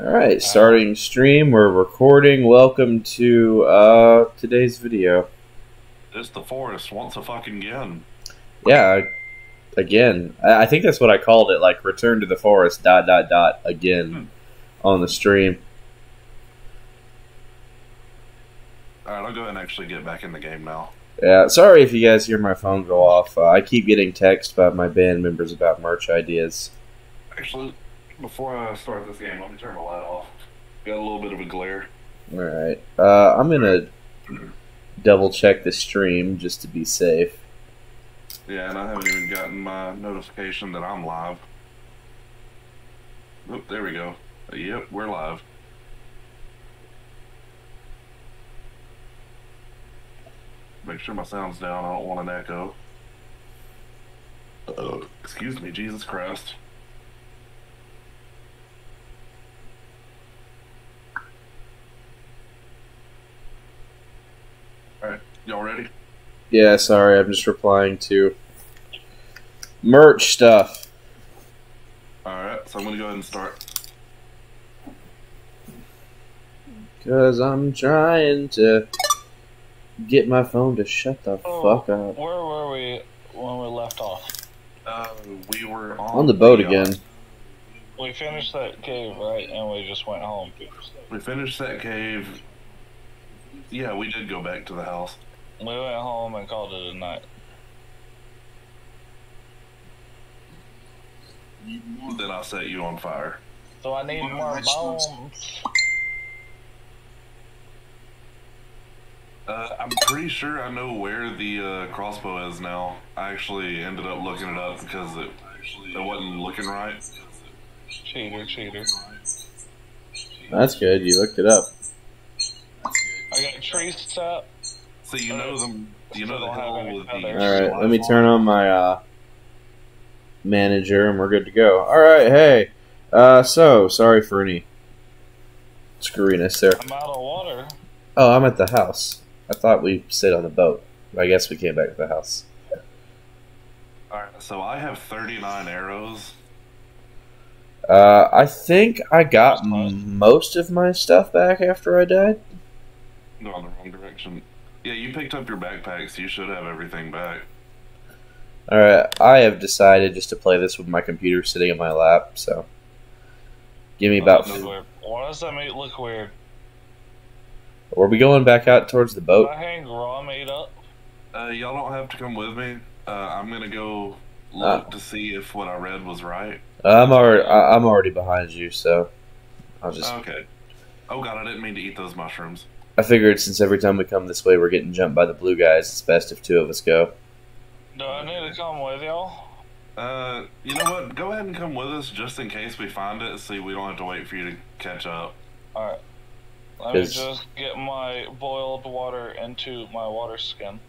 All right, starting stream. We're recording. Welcome to uh, today's video. It's the forest once a fucking again. Yeah, again. I I think that's what I called it. Like return to the forest. Dot dot dot again on the stream. Alright, I'll go ahead and actually get back in the game now. Yeah, sorry if you guys hear my phone go off. Uh, I keep getting texts by my band members about merch ideas. Actually, before I start this game, let me turn the light off. Got a little bit of a glare. All right, uh, I'm gonna double check the stream just to be safe. Yeah, and I haven't even gotten my notification that I'm live. Oh, there we go. Yep, we're live. Make sure my sound's down. I don't want an echo. Uh, excuse me, Jesus Christ. Alright, y'all ready? Yeah, sorry, I'm just replying to merch stuff. Alright, so I'm gonna go ahead and start. Cause I'm trying to get my phone to shut the Oh, fuck up. Where were we when we left off? Uh, we were on, On the boat uh, again. We finished that cave, right? And we just went home. We finished that cave. Yeah, we did go back to the house. We went home and called it a night. Then I'll set you on fire. So I need more bones. Uh, I'm pretty sure I know where the uh, crossbow is now. I actually ended up looking it up because it, it wasn't looking right. Cheater, cheater. That's good, you looked it up. I got tree step. So you know them. You know the Still hill with the. Alright, let me turn on my uh, manager and we're good to go. Alright, hey. Uh, so, sorry for any screwiness there. I'm out of water. Oh, I'm at the house. I thought we stayed on the boat. I guess we came back to the house. Alright, so I have 39 arrows. Uh, I think I got m- most of my stuff back after I died. Going the wrong direction. Yeah, you picked up your backpack, so you should have everything back. Alright, I have decided just to play this with my computer sitting in my lap, so. Give me about. That. Why does that make it look weird? Are we going back out towards the boat? My hang raw made up. Uh, y'all don't have to come with me. Uh, I'm gonna go look Ah. to see if what I read was right. I'm already, I- I'm already behind you, so. I'll just. Okay. Oh god, I didn't mean to eat those mushrooms. I figured since every time we come this way we're getting jumped by the blue guys, it's best if two of us go. Do I need to come with y'all? Uh, you know what? Go ahead and come with us just in case we find it. See, we don't have to wait for you to catch up. Alright. Let me 'Cause- just get my boiled water into my water skin.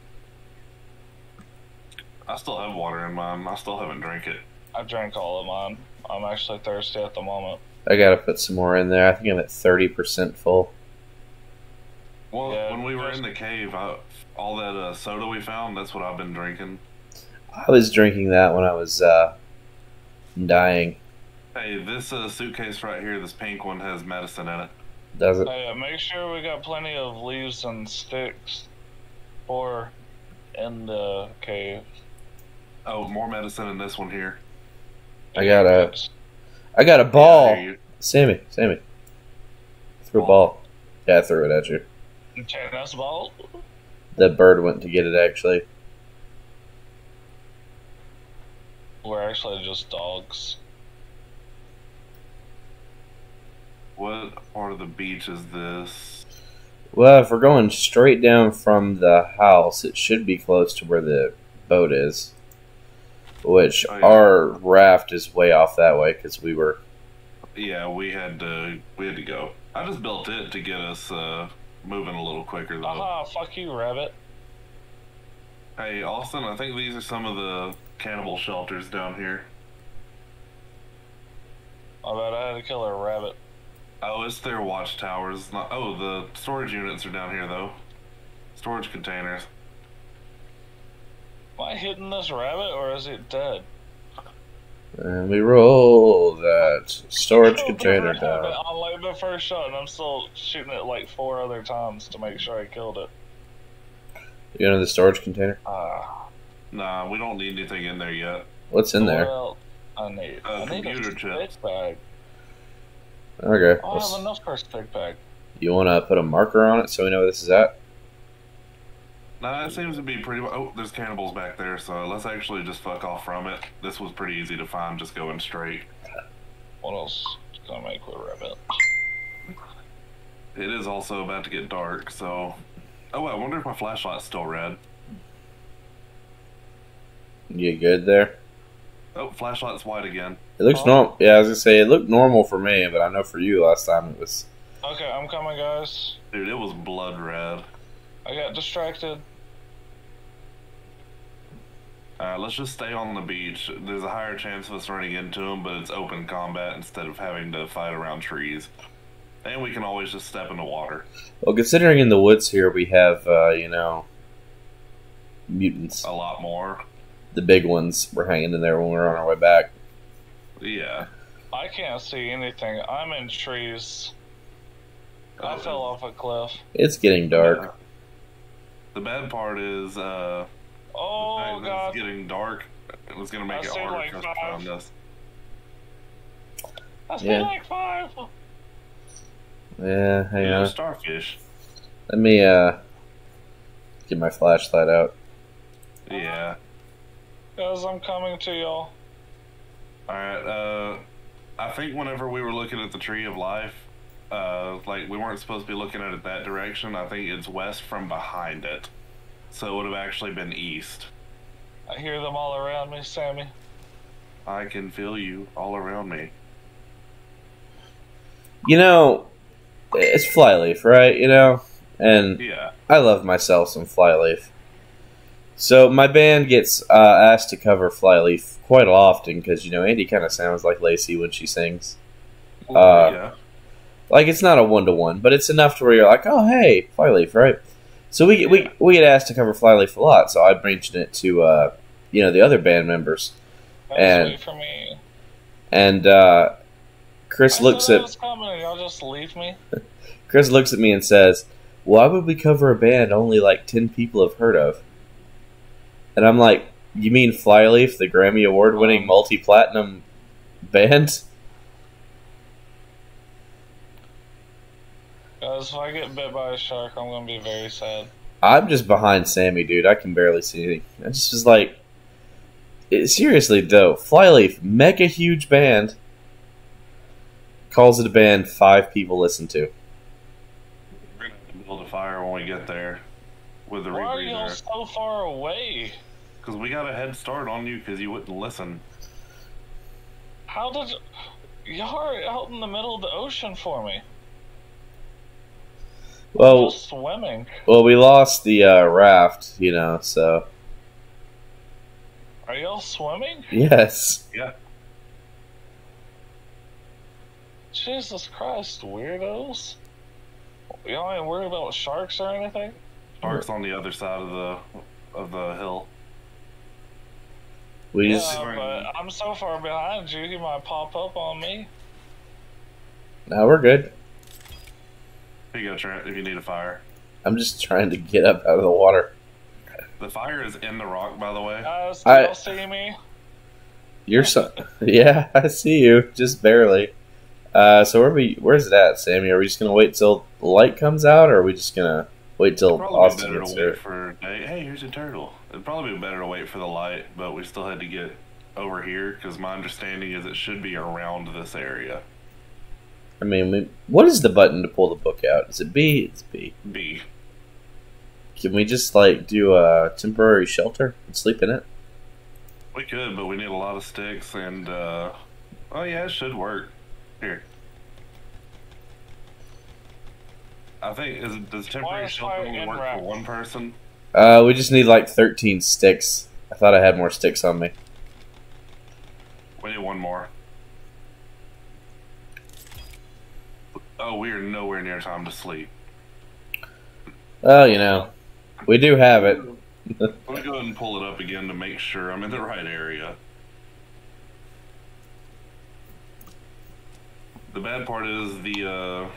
I still have water in mine. I still haven't drank it. I drank all of mine. I'm actually thirsty at the moment. I gotta put some more in there. I think I'm at 30% full. Well, Yeah, when we were in the cave, I, all that uh, soda we found, that's what I've been drinking. I was drinking that when I was, uh, dying. Hey, this uh, suitcase right here, this pink one, has medicine in it. Does it? Hey, uh, make sure we got plenty of leaves and sticks for in the cave. Oh, more medicine in this one here. I got a- I got a ball! here you- Sammy, Sammy. Throw a Ball. ball. Yeah, I threw it at you. Tennis ball. The bird went to get it, actually. We're actually just dogs. What part of the beach is this? Well, if we're going straight down from the house, it should be close to where the boat is. Which, Oh, yeah. our raft is way off that way because we were. Yeah, we had to we had to go. I just built it to get us uh, moving a little quicker though. Haha, fuck you, rabbit. Hey, Austin, I think these are some of the cannibal shelters down here. I bet I had to kill a rabbit. Oh, it's their watchtowers. Not, oh, the storage units are down here though. Storage containers. Am I hitting this rabbit or is it dead? And we roll that storage container down. I like the first shot, and I'm still shooting it like four other times to make sure I killed it. You know the storage container? Ah, Nah, we don't need anything in there yet. What's in there? Well, I need. Uh, I need a computer stick bag. Okay. I let's- have enough for a stick bag. You want to put a marker on it so we know where this is at? Nah, it seems to be pretty. Oh, there's cannibals back there, so let's actually just fuck off from it. This was pretty easy to find, just going straight. What else is gonna make with rabbit? It is also about to get dark, so. Oh, I wonder if my flashlight's still red. You good there? Oh, flashlight's white again. It looks Oh. normal. Yeah, I was gonna say it looked normal for me, but I know for you last time it was. Okay, I'm coming, guys. Dude, it was blood red. I got distracted. Uh, let's just stay on the beach. There's a higher chance of us running into them, but it's open combat instead of having to fight around trees. And we can always just step in the water. Well, considering in the woods here we have, uh, you know, mutants, A lot more. the big ones, were hanging in there when we were on our way back. Yeah. I can't see anything. I'm in trees. I fell off a cliff. It's getting dark. Yeah. The bad part is, uh, Oh the fact god. it's getting dark. It was gonna make I it harder like, for us to find us. I see Yeah. like five. Yeah, hang Yeah, on. starfish. Let me uh get my flashlight out. Yeah. Guys, I'm coming to y'all. Alright, uh, I think whenever we were looking at the Tree of Life, uh, like, we weren't supposed to be looking at it that direction. I think it's west from behind it. So it would have actually been east. I hear them all around me, Sammy. I can feel you all around me. You know, it's Flyleaf, right? You know, and Yeah. I love myself some Flyleaf. So my band gets uh, asked to cover Flyleaf quite often because you know Andy kind of sounds like Lacey when she sings. Uh, yeah. Like it's not a one to one, but it's enough to where you're like, oh hey, Flyleaf, right? So we we we get asked to cover Flyleaf a lot. So I mentioned it to uh, you know the other band members, That's And- wait for me. and uh, Chris I looks at y'all just leave me. Chris looks at me and says, "Why would we cover a band only like ten people have heard of?" And I'm like, "You mean Flyleaf, the Grammy award-winning Um. multi-platinum band?" Guys, if I get bit by a shark, I'm gonna be very sad. I'm just behind Sammy, dude. I can barely see anything. I just was like, it, seriously though, Flyleaf, mega huge band, calls it a band five people listen to. We're gonna build a fire when we get there with the Why are y'all so far away? Because we got a head start on you because you wouldn't listen. How did y'all are out in the middle of the ocean for me? Well, swimming. well, we lost the uh, raft, you know. So Are y'all swimming? yes, Yeah. Jesus Christ, weirdos! Y'all ain't worried about sharks or anything? Sharks on the other side of the of the hill. we Yeah, just but I'm so far behind you, he might pop up on me. now we're good. Here you go, Trent. If you need a fire, I'm just trying to get up out of the water. the fire is in the rock, by the way. Guys, do I- y'all see me? You're so yeah, I see you, just barely. Uh, so where we where's it at, Sammy? Are we just gonna wait till the light comes out, or are we just gonna wait till probably Austin be better gets to wait here? for. Hey, here's a turtle. It'd probably be better to wait for the light, but we still had to get over here because my understanding is it should be around this area. I mean, we, what is the button to pull the book out? Is it B? It's B. B. Can we just like do a temporary shelter and sleep in it? We could, but we need a lot of sticks and. uh Oh yeah, it should work. Here. I think is it, does temporary is shelter only work rack? for one person? Uh, we just need like 13 sticks. I thought I had more sticks on me. We need one more. Oh, we are nowhere near time to sleep. Oh, you know, we do have it. Let me go ahead and pull it up again to make sure I'm in the right area. The bad part is the uh,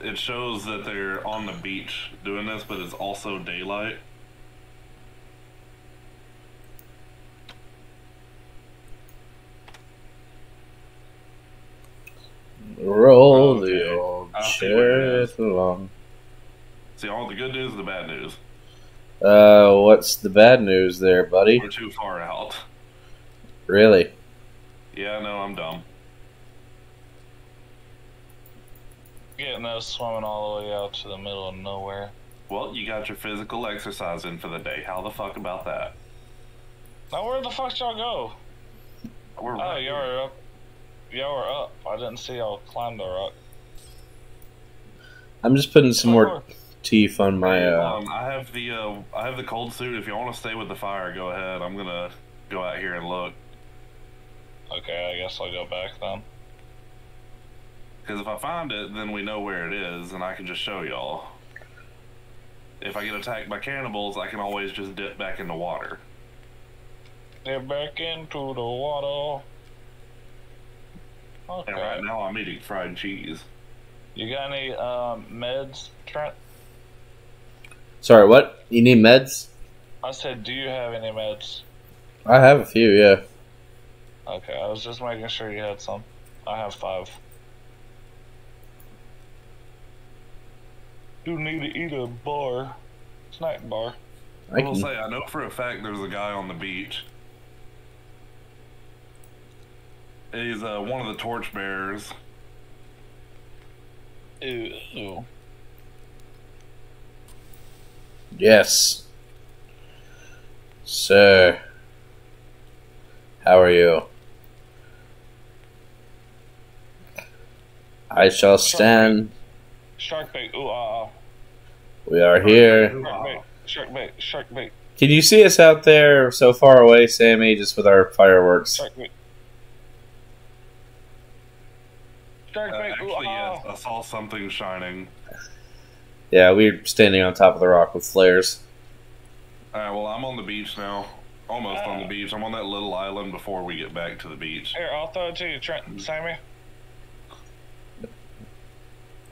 it shows that they're on the beach doing this, but it's also daylight. Roll Okay. the old I'll see what it is. chariot along. See, all the good news and the bad news. Uh, what's the bad news there, buddy? We're too far out. Really? Yeah, no, I'm dumb. Getting us swimming all the way out to the middle of nowhere. Well, you got your physical exercise in for the day. How the fuck about that? Now where the fuck y'all go? We're Oh, right y'all are up. Y'all are up. I didn't see y'all climb the rock. I'm just putting some more teeth on my. Uh, Um, I have the uh, I have the cold suit. If you want to stay with the fire, go ahead. I'm gonna go out here and look. Okay, I guess I'll go back then. Because if I find it, then we know where it is, and I can just show y'all. If I get attacked by cannibals, I can always just dip back in the water. Get back into the water. Okay. And right now, I'm eating fried cheese. You got any um, meds, Trent? sorry, what? You need meds? I said, do you have any meds? I have a few, yeah. Okay, I was just making sure you had some. I have five. Do need to eat a bar, snack bar. I I will can. say, I know for a fact there's a guy on the beach. He's uh, one of the torchbearers. Ew. Yes. Sir. How are you? I shall stand. Shark bait. Ooh ah ah. We are here. Shark bait. Shark bait. Shark bait. Can you see us out there so far away, Sammy, just with our fireworks? Shark bait. Shark Uh, bait. Ooh actually, ah. yes, I saw something shining. Yeah, we're standing on top of the rock with flares. Alright, well, I'm on the beach now. Almost on the Ah. beach. I'm on that little island before we get back to the beach. Here, I'll throw it to you, Trent. Sammy.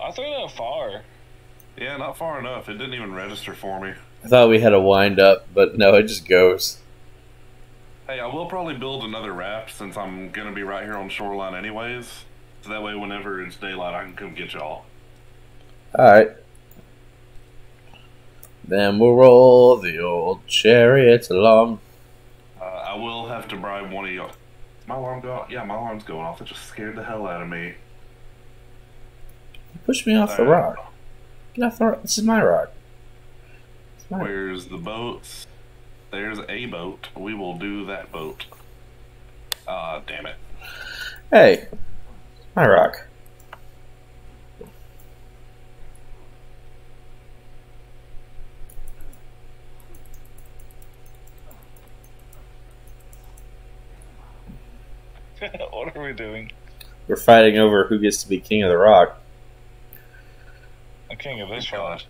I threw that far. Yeah, not far enough. It didn't even register for me. I thought we had a wind up, but no, it just goes. Hey, I will probably build another raft since I'm gonna be right here on shoreline anyways. So that way, whenever it's daylight, I can come get y'all. Alright. Then we'll roll the old chariot along. Uh, I will have to bribe one of y'all. My alarm go off? Yeah, my alarm's going off. It just scared the hell out of me. Push me off the Alright. rock. Get off the rock. This is my rock. My Where's the boats? There's a boat. We will do that boat. Ah, damn it. Hey, my rock. what are we doing? We're fighting over who gets to be king of the rock. I'm king of this rock.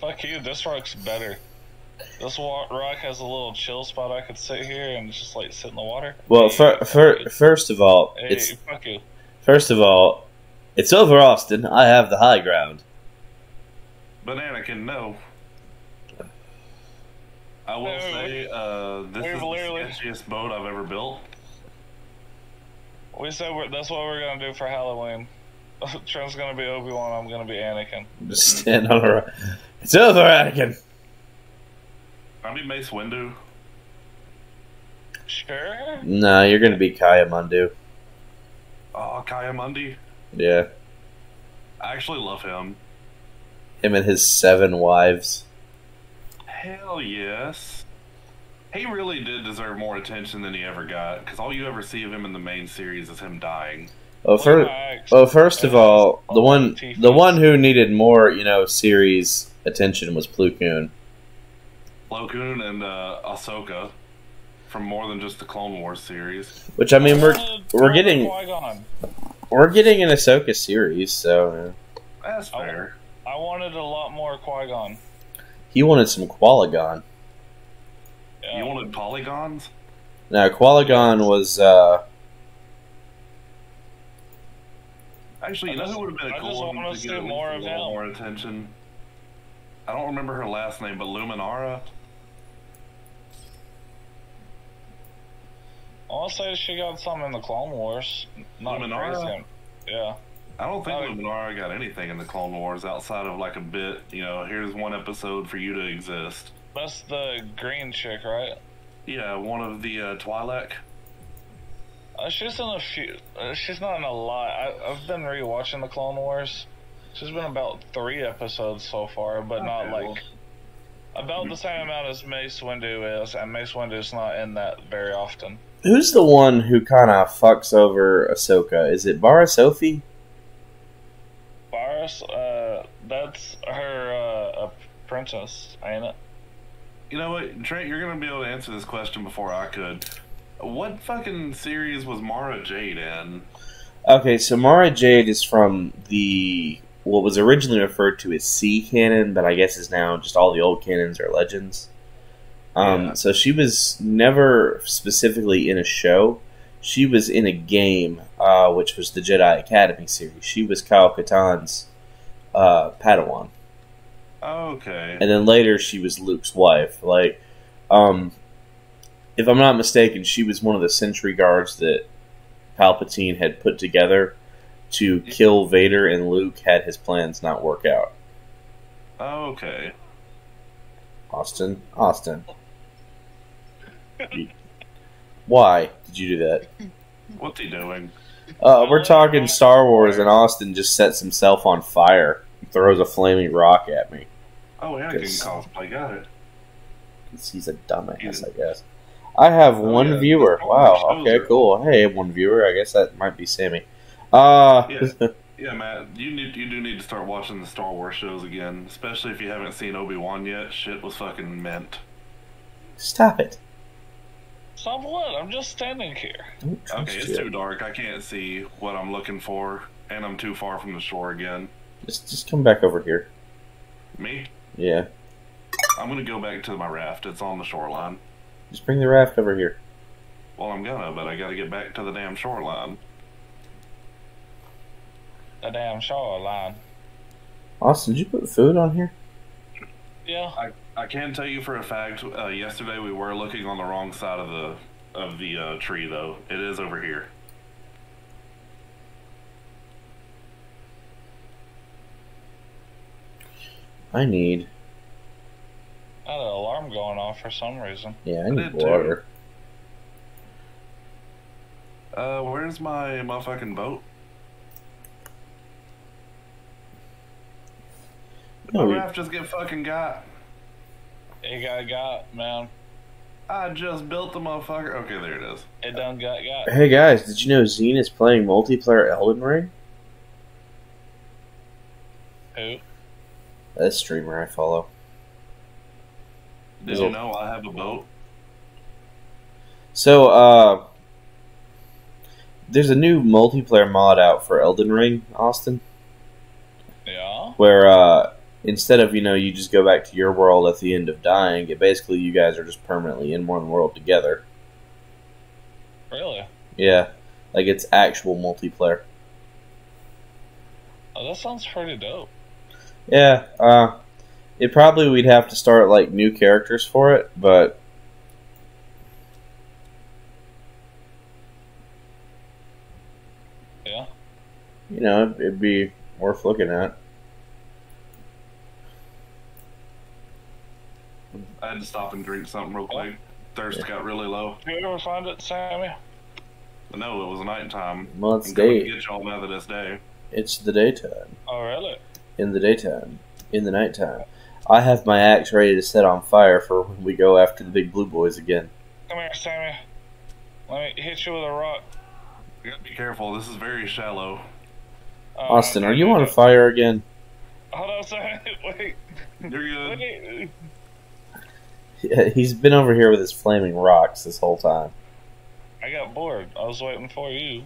Fuck you, this rock's better. This rock has a little chill spot I could sit here and just like sit in the water. Well, Hey, fir- fuck fir- first of all, Hey, it's fuck you. First of all, it's over Austin. I have the high ground. Banana can know. I will Wait, wait, say, uh, this We've is the literally- sketchiest boat I've ever built. We said we're, that's what we're gonna do for Halloween. Trent's gonna be Obi Wan. I'm gonna be Anakin. Just stand on a. It's over, Anakin. Can I be Mace Windu? Sure. Nah, you're gonna be Ki-Adi-Mundi. Oh, Ki-Adi-Mundi. Yeah, I actually love him. him and his seven wives. Hell yes. He really did deserve more attention than he ever got, because all you ever see of him in the main series is him dying. Well, Look first, my well, first of all, the one the one who needed more, you know, series attention was Plo Koon. Plo Koon and uh, Ahsoka from more than just the Clone Wars series. Which I mean, we're wanted- we're getting Qui-Gon. we're getting an Ahsoka series, so uh, That's fair. I wanted a lot more Qui Gon. he wanted some Qualigon. Yeah. You wanted polygons? Now, Qualigon was uh, Actually, you know who would have been a cool one wanna get more a of little more attention? I don't remember her last name, but Luminara. I want to say she got some in the Clone Wars. Not Luminara? crazy. Yeah. I don't think Oh. Luminara got anything in the Clone Wars outside of like a bit. You know, here's one episode for you to exist. That's the green chick, right? Yeah, one of the uh, Twi'lek. Uh, she's in a few. Uh, she's not in a lot. I, I've been rewatching the Clone Wars. She's been about three episodes so far, but not like about the same amount as Mace Windu is, and Mace Windu's not in that very often. Who's the one who kind of fucks over Ahsoka? Is it Barriss Offee? Barriss, uh, that's her uh, apprentice, ain't it? You know what, Trent? You're gonna be able to answer this question before I could. What fucking series was Mara Jade in? Okay, so Mara Jade is from the what was originally referred to as C canon, but I guess is now just all the old canons are legends. Um, Yeah. So she was never specifically in a show. She was in a game, uh, which was the Jedi Academy series. She was Kyle Katarn's uh, Padawan. Okay. and then later she was Luke's wife. Like, um, if I'm not mistaken, she was one of the sentry guards that Palpatine had put together to kill Vader, and Luke had his plans not work out. Okay. Austin, Austin, why did you do that? What's he doing? Uh, we're talking Star Wars, and Austin just sets himself on fire, and throws a flaming rock at me. Oh, yeah, I can cosplay. Got it. He's a dumbass, I guess. I have Oh, one yeah, viewer. Wow. Okay, are- cool. Hey, one viewer. I guess that might be Sammy. Uh, Yeah. Yeah, Matt, you need you do need to start watching the Star Wars shows again, especially if you haven't seen Obi Wan yet. Shit was fucking mint. stop it. Stop what? I'm just standing here. Don't Okay, it's too dark. I can't see what I'm looking for, and I'm too far from the shore again. Just, just come back over here. Me, Yeah. I'm gonna go back to my raft. It's on the shoreline. Just bring the raft over here. Well, I'm gonna, but I gotta get back to the damn shoreline. The damn shoreline. Austin, did you put food on here? Yeah. I, I can tell you for a fact. Uh, yesterday we were looking on the wrong side of the of the uh, tree, though. It is over here. I need. I had an alarm going off for some reason. Yeah, I I need did too. water. Uh, where's my motherfucking boat? No, My raft just get fucking got. It got got, man. I just built the motherfucker. Okay, there it is. It done got got. Hey guys, did you know Zine is playing multiplayer Elden Ring? Who? That streamer I follow. Did you know I have a boat? So, uh, there's a new multiplayer mod out for Elden Ring, Austin, Yeah. where uh, instead of you know you just go back to your world at the end of dying, it basically you guys are just permanently in one world together. Really? Yeah, like it's actual multiplayer. Oh, that sounds pretty dope. Yeah, uh, it probably we'd have to start like new characters for it, but Yeah. you know it'd, it'd be worth looking at. I had to stop and drink something real oh. quick. Thirst got really low. Did you ever find it, Sammy? No, it was nighttime. Well, it's I'm day. get y'all another this day. It's the daytime. Oh, really? In the daytime. In the nighttime. I have my axe ready to set on fire for when we go after the big blue boys again. Come here, Sammy. Let me hit you with a rock. You gotta be careful. This is very shallow. Oh, Austin, are you on fire again? Hold on, Sammy. Wait. You're good. Wait. Yeah, He's been over here with his flaming rocks this whole time. I got bored. I was waiting for you.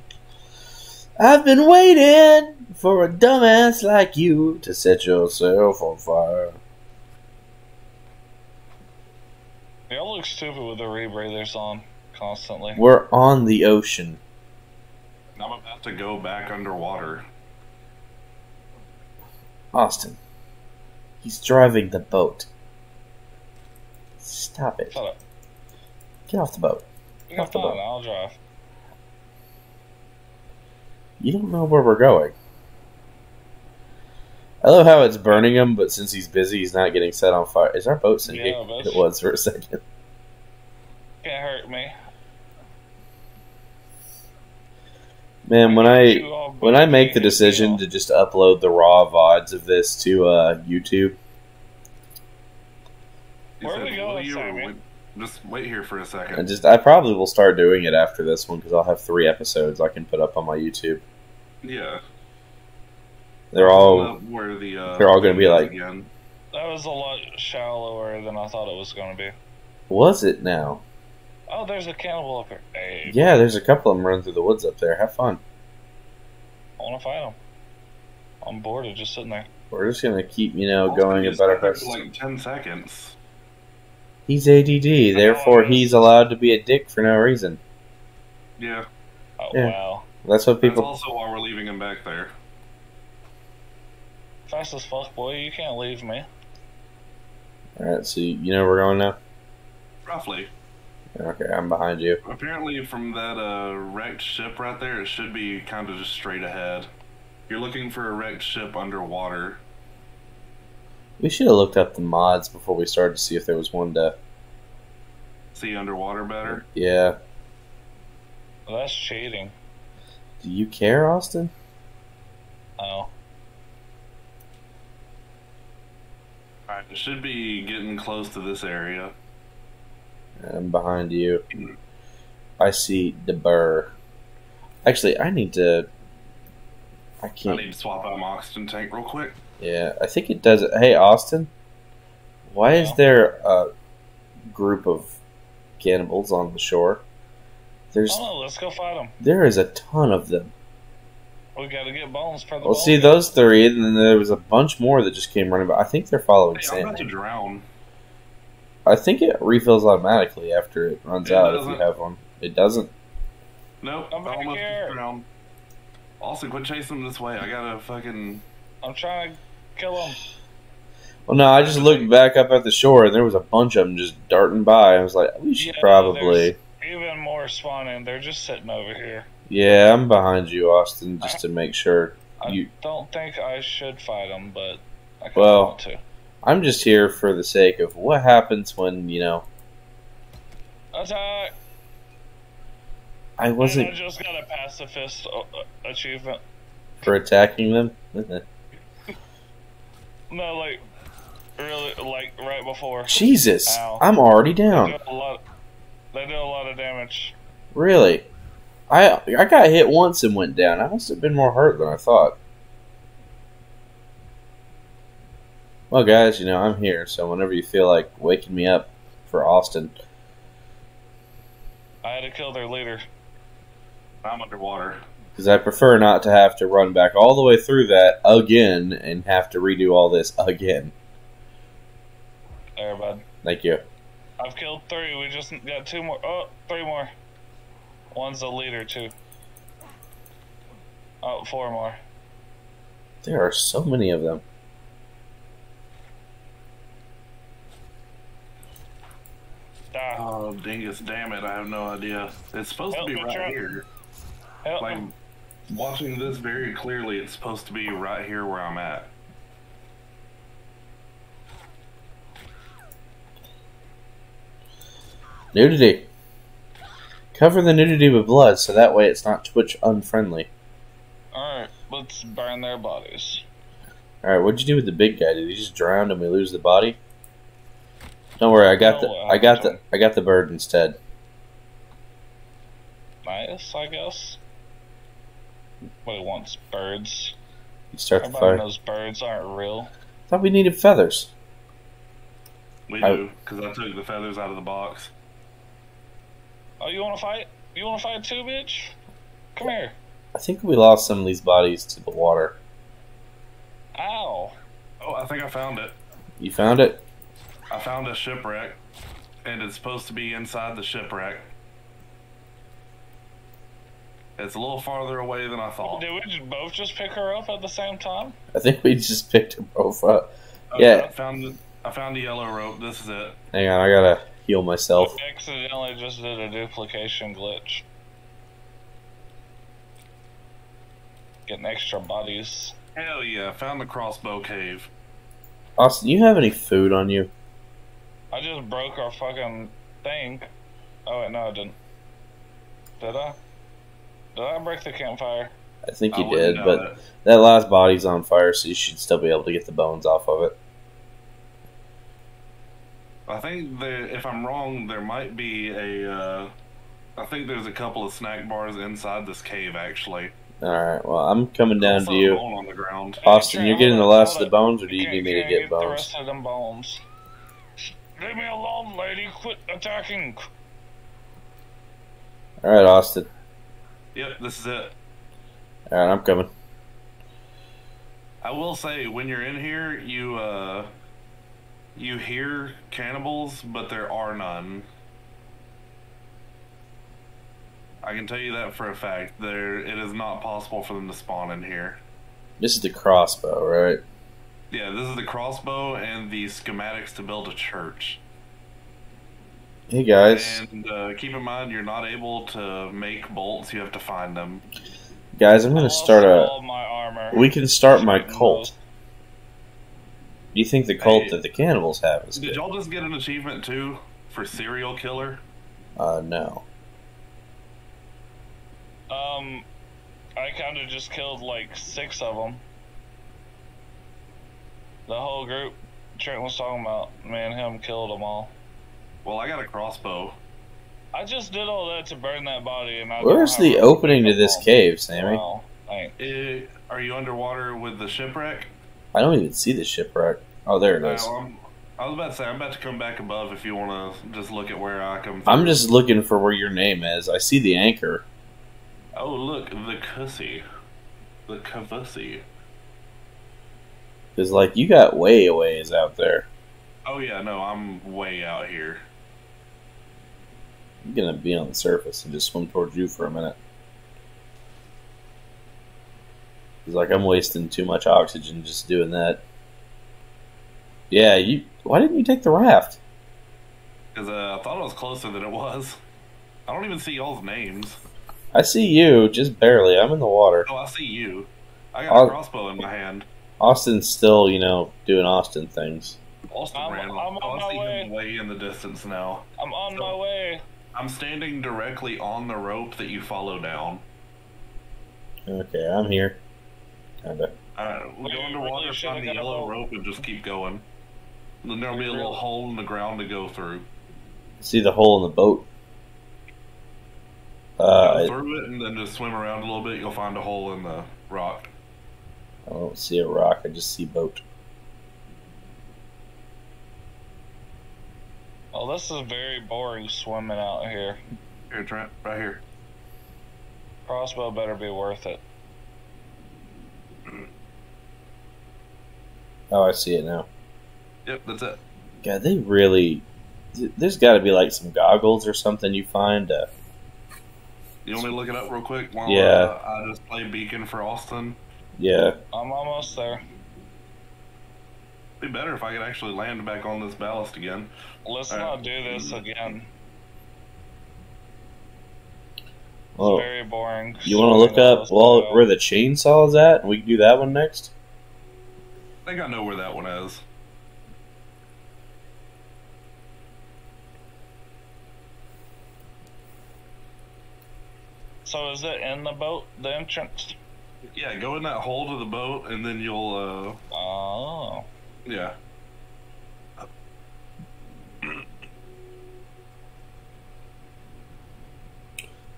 I've been waiting for a dumbass like you to set yourself on fire. Y'all look stupid with the rebreathers on constantly. We're on the ocean. I'm about to go back underwater. Austin. He's driving the boat. Stop it. Shut up. Get off the boat. You're Off the boat. I'll drive. You don't know where we're going. I love how it's burning him, but since he's busy, he's not getting set on fire. Is our boat sinking? Yeah, it was for a second. Can't hurt me. Man, when I when I make the decision to just upload the raw vods of this to uh, YouTube, You Where said, we going, will you or Sammy? Just wait here for a second. just I probably will start doing it after this one because I'll have three episodes I can put up on my YouTube. Yeah. They're all where the uh, they're all gonna be like- again. That was a lot shallower than I thought it was going to be. was it now? Oh, there's a cannibal up here. Hey, Yeah, there's a couple of them running through the woods up there. Have fun. I want to fight them. I'm bored of just sitting there. We're just gonna keep you know Also, going you at just better pace. for like ten seconds. He's ADD, therefore he's allowed to be a dick for no reason. Yeah. Oh, Yeah. wow. That's what That's people. also why we're leaving him back there. Fast as fuck, boy. You can't leave me. All right, so you know where we're going now. Roughly. Okay, I'm behind you. Apparently, from that uh, wrecked ship right there, it should be kind of just straight ahead. You're looking for a wrecked ship underwater. We should have looked up the mods before we started to see if there was one to. See underwater better. Yeah. Well, that's cheating. Do you care, Austin? Oh. Alright, it should be getting close to this area. I'm behind you. I see the burr. Actually, I need to. I I can't. I need to swap out my oxygen tank real quick. Yeah, I think it does. Hey, Austin, why is there a group of cannibals on the shore? There's Oh, let's go fight them. there is a ton of them. We gotta get bones for the Well, bones. see those three, and then there was a bunch more that just came running. But I think they're following Hey, I'm about to drown. I think it refills automatically after it runs It out if you have one. It doesn't. Nope, I'm I back almost here. drowned. Also, quit chasing them this way. I gotta fucking. I'm trying to kill him. Well, no, I just looked back up at the shore, and there was a bunch of them just darting by. I was like, we should Yeah, probably. Even more spawning. They're just sitting over here. Yeah, I'm behind you, Austin, just to make sure. I You- don't think I should fight them, but I Well, want to. I'm just here for the sake of what happens when you know Attack! I And I wasn't just got a pacifist uh, uh, achievement. for attacking them. No, like really, like right before. Jesus, Ow. I'm already They down. do a. They do a lot of damage. Really, I I got hit once and went down. I must have been more hurt than I thought. Well, guys, you know I'm here, so whenever you feel like waking me up for Austin, I had to kill their leader. I'm underwater. Because I prefer not to have to run back all the way through that again and have to redo all this again. There, bud. Thank you. I've killed three. We just got two more. Oh, three more. One's the leader too. Oh, four more. There are so many of them. Ah, Oh, dingus, damn it. I have no idea. It's supposed Help to be right Trump. here. help Like, me. Watching this very clearly, it's supposed to be right here where I'm at. Nudity. Cover the nudity with blood so that way it's not Twitch unfriendly. All right, let's burn their bodies. Alright, what'd you do with the big guy? Did he just drown and we lose the body? Don't worry, I got the I got the I got the bird instead. Nice, I guess. What he wants? Birds. You start the Everybody fire. knows birds aren't real. I Thought we needed feathers. We I- do, because I took the feathers out of the box. Oh, you want to fight? You want to fight too, bitch? Come here. I think we lost some of these bodies to the water. Ow. Oh, I think I found it. You found it? I found a shipwreck, and it's supposed to be inside the shipwreck. It's a little farther away than I thought. Did we just both just pick her up at the same time? I think we just picked them both up. Okay, Yeah. I found the, I found a yellow rope. This is it. Hang on, I gotta heal myself. I Accidentally just did a duplication glitch. Getting extra bodies. Hell yeah! Found the crossbow cave. Austin, you have any food on you? I just broke our fucking thing. Oh wait, no I didn't. Did I? Did I break the campfire? I think you wouldn't did, but that. that last body's on fire, so you should still be able to get the bones off of it. I think there, if I'm wrong, there might be a. Uh, I think there's a couple of snack bars inside this cave, actually. Alright, well, I'm coming down to you. bone on the ground. Austin, you're getting the last of the bones, or do you need me to can't get The bones? rest of them bones. Leave me alone, lady. Quit attacking. Alright, Austin. Yep, this is it. Alright, I'm coming. I will say, when you're in here, you uh, you hear cannibals, but there are none. I can tell you that for a fact. There, it is not possible for them to spawn in here. This is the crossbow, right? Yeah, this is the crossbow and the schematics to build a church. Hey guys. And uh, keep in mind, you're not able to make bolts. You have to find them. Guys, I'm gonna start a. all my armor. We can start my cult. Do you think the cult Hey. that the cannibals have is Did y'all just get an achievement too for serial killer? Uh, no. Um, I kind of just killed like six of them. The whole group Trent was talking about, man, him killed them all. Well, I got a crossbow. I just did all that to burn that body, and I Where's the opening to this cave, Sammy? Wow, thanks. Eh, are you underwater with the shipwreck? I don't even see the shipwreck. Oh, there it is. Uh, I'm- I was about to say I'm about to come back above if you want to just look at where I come. I'm just looking for where your name is. I see the anchor. Oh look, the cussy, the cavussy. Because, like, you got way a ways out there. Oh yeah, no, I'm way out here. I'm gonna be on the surface and just swim towards you for a minute. It's like I'm wasting too much oxygen just doing that. Yeah, you. Why didn't you take the raft? Because uh, I thought it was closer than it was. I don't even see y'all's names. I see you, just barely. I'm in the water. Oh, I see you. I got I'll- a crossbow in my hand. Austin's still, you know, doing Austin things. Austin I'm- ran. I'm on Oh, I my see way. him way in the distance now. I'm on my way. I'm standing directly on the rope that you follow down. Okay, I'm here. Kinda. Uh, we'll We go really underwater, should've find the yellow boat. rope, and just keep going. Then there'll be a little hole in the ground to go through. See the hole in the boat? go Uh, through it and then just swim around a little bit. You'll find a hole in the rock. I don't see a rock. I just see boat. Oh, this is very boring swimming out here. Here, Trent, right here. Crossbow better be worth it. Oh, I see it now. Yep, that's it. God, they really. There's got to be like some goggles or something you find. Uh, You want me to look it up real quick while Yeah. uh, I just play beacon for Austin? yeah, I'm almost there. Be better if I could actually land back on this ballast again. Let's Alright. not do this again. It's very boring. You want to look up well, where the chainsaw is at, and we can do that one next. I think I know where that one is. So is it in the boat, the entrance? Yeah, go in that hole to the boat, and then you'll, uh, Oh. Yeah.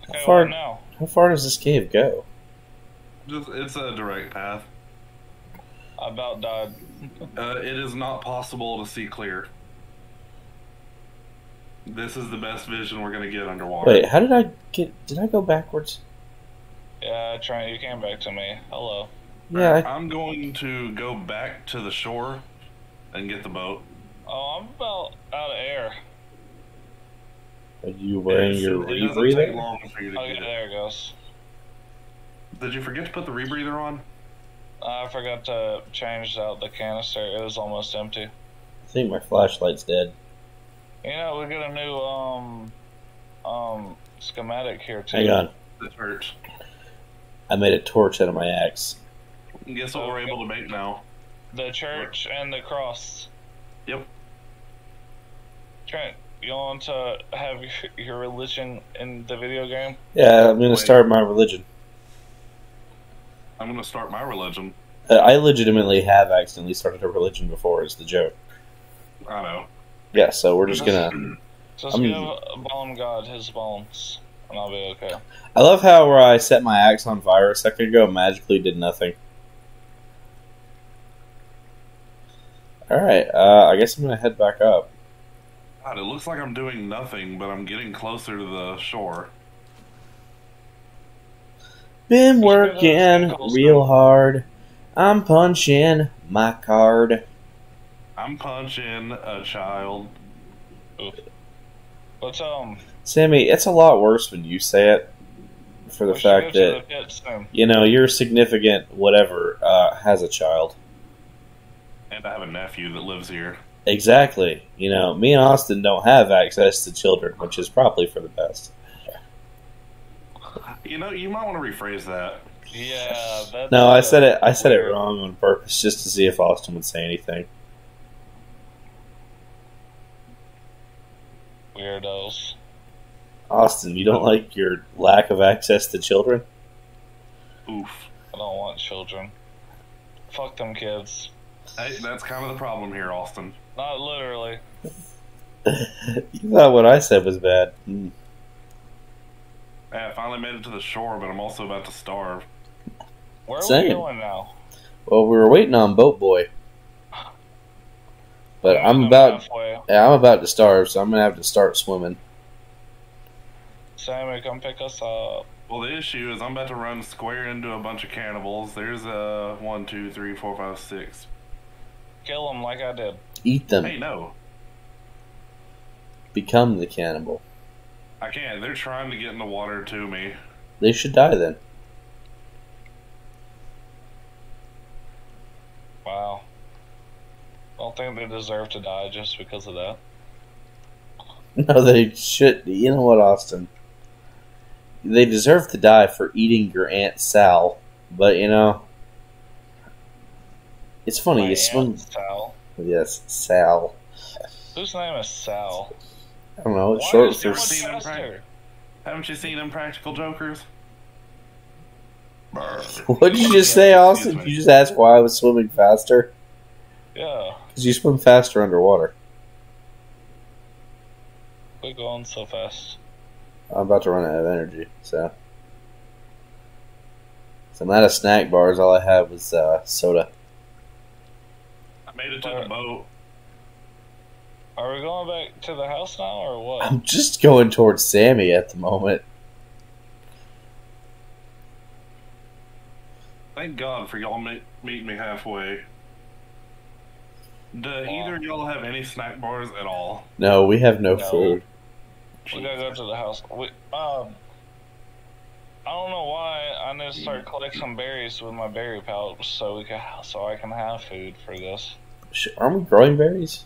Okay, far- now. How far does this cave go? Just it's a direct path. I about died. Uh, it is not possible to see clear. This is the best vision we're gonna get underwater. Wait, how did I get? Did I go backwards? Yeah, Trent, you came back to me. Hello. Yeah, I, I'm going to go back to the shore and get the boat. Oh, I'm about out of air. are you wearing It's- your it doesn't take rebreather? long for you to Okay, get there it goes. did you forget to put the rebreather on? I forgot to change out the canister. It was almost empty. I think my flashlight's dead. You know, we got a new um um schematic here too. Hang on. This hurts. I made a torch out of my axe. Guess what we're able to make now? The church and the cross. Yep. Trent, you want to have your- your religion in the video game? Yeah, I'm gonna start my religion. I'm gonna start my religion. Uh, I legitimately have accidentally started a religion before. Is the joke? I know. Yeah, so we're just gonna. Just I'm- give Bone God his bones, and I'll be okay. I love how where I set my axe on fire a second ago magically did nothing. All right, uh, I guess I'm gonna head back up. God, it looks like I'm doing nothing, but I'm getting closer to the shore. Been working gonna take those real hard. I'm punching my card. I'm punching a child. But um, Sammy, it's a lot worse when you say it. For the fact that the pit you know your significant whatever uh, has a child. And I have a nephew that lives here. Exactly. You know, me and Austin don't have access to children, which is probably for the best. You know, you might want to rephrase that. Yeah, that's No, I uh, said it. I said it wrong on purpose, just to see if Austin would say anything. Weirdos. Austin, you don't like your lack of access to children? Oof. I don't want children. Fuck them kids. Hey, that's kind of the problem here, Austin. Not literally. you thought what I said was bad. Hmm. Hey, I finally made it to the shore, but I'm also about to starve. Where are Same. we going now? Well, we were waiting on Boat Boy, but Meeting I'm them about. Yeah, I'm about to starve, so I'm gonna have to start swimming. Sammy, come pick us up. Well, the issue is I'm about to run square into a bunch of cannibals. There's a one, two, three, four, five, six. Kill them like I did. Eat them. Hey, no, Become the cannibal. I can't. They're trying to get in the water to me. They should die then. Wow. Don't think they deserve to die just because of that. No, they should. You know what, Austin? They deserve to die for eating your aunt Sal, but you know, it's funny. My you swim. Sal. Yes, Sal. Whose name is Sal? I don't know. It's Why short is for. so Seen much him, faster? Haven't you seen Impractical Jokers? What did you just say, Austin? You just asked why I was swimming faster Yeah, because you swim faster underwater. we're going so fast. I'm about to run out of energy, so. So I'm out of snack bars. All I had was uh, soda. I made it to the boat. Are we going back to the house now or what? I'm just going towards Sammy at the moment. Thank God for y'all meet, meeting me halfway. Do either of y'all have any snack bars at all? No, we have no, No. food. We gotta go to the house. We, um, I don't know why I need to start collecting some berries with my berry pouch so we can so I can have food for this. Sh- Aren't we growing berries?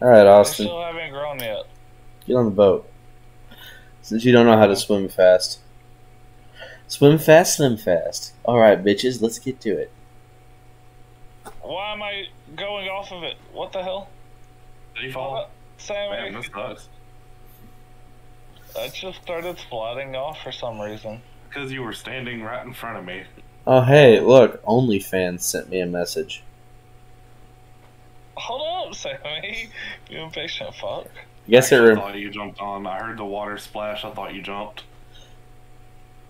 All right, They Austin, still haven't grown yet. get on the boat. Since you don't know how to swim fast. Swim fast, swim fast. All right, bitches, let's get to it. Why am I going off of it? What the hell? Did you fall? Uh, Man, Sammy, this sucks. I just started sliding off for some reason. Because you were standing right in front of me. Oh, hey, look, OnlyFans sent me a message. Hold up, Sammy. You impatient fuck. I guess it. Actually, I thought you jumped on. I heard the water splash. I thought you jumped.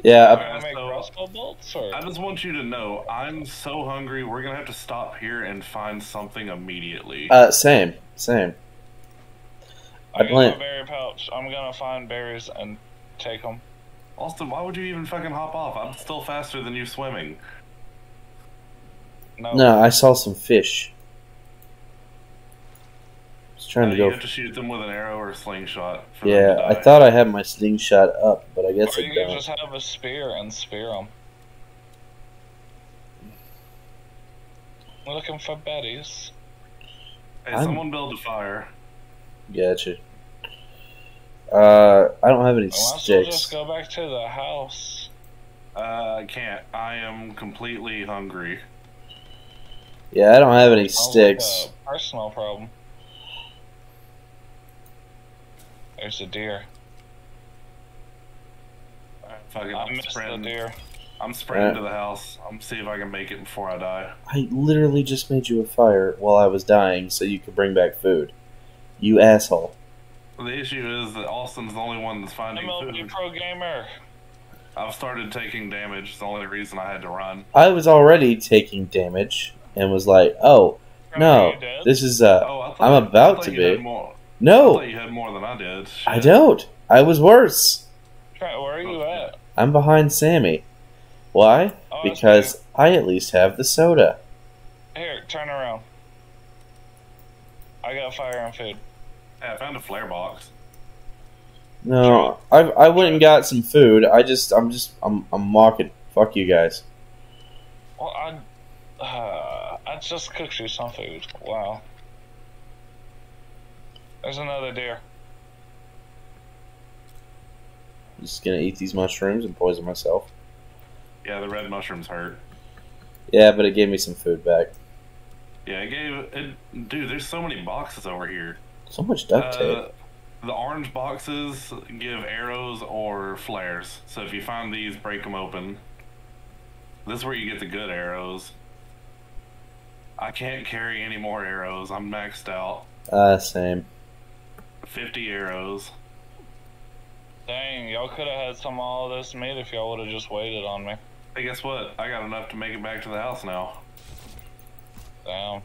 yeah, Are I- I make so- crossbow bolts or? I just want you to know, I'm so hungry. We're gonna have to stop here and find something immediately. uh, same, same. I I got blame- my berry pouch. I'm gonna find berries and take them. Austin, why would you even fucking hop off? I'm still faster than you swimming. No. No, I saw some fish trying to go. You have to shoot them with an arrow or slingshot. yeah, I thought I had my slingshot up, but I guess or you can just have a spear and spear them. We're looking for Betty's. Hey, I'm... someone build a fire. Gotcha. Uh, I don't have any Unless sticks. We'll just go back to the house. Uh, I can't. I am completely hungry. Yeah, I don't have any sticks. Like personal problem. There's a deer. Alright, Fucking, I I'm missed the sprinting. deer. I'm sprinting Alright. to the house. I'm see if I can make it before I die. I literally just made you a fire while I was dying so you could bring back food. You asshole. The issue is that Austin's the only one that's finding MLB food. Pro Gamer. I've started taking damage. It's the only reason I had to run. I was already taking damage and was like, oh, no, this is, uh, Oh, I thought, I'm about thought to be. More. I no, thought you had more than I did. I don't. I was worse. Where are you at? I'm behind Sammy. Why? Oh, that's Because I at least have the soda. Here, turn around. I got fire and food. Yeah, I found a flare box. No, I I went and got some food. I just I'm just I'm I'm mocking. Fuck you guys. Well, I, uh, I just cooked you some food. Wow. There's another deer. I'm just gonna eat these mushrooms and poison myself. Yeah, the red mushrooms hurt. Yeah, but it gave me some food back. Yeah, it gave it. Dude, there's so many boxes over here. So much duct tape. Uh, the orange boxes give arrows or flares. So if you find these, break them open. This is where you get the good arrows. I can't carry any more arrows. I'm maxed out. Uh, same. 50 arrows. Dang, y'all could have had some of all this meat if y'all would have just waited on me. Hey, guess what? I got enough to make it back to the house now. Damn.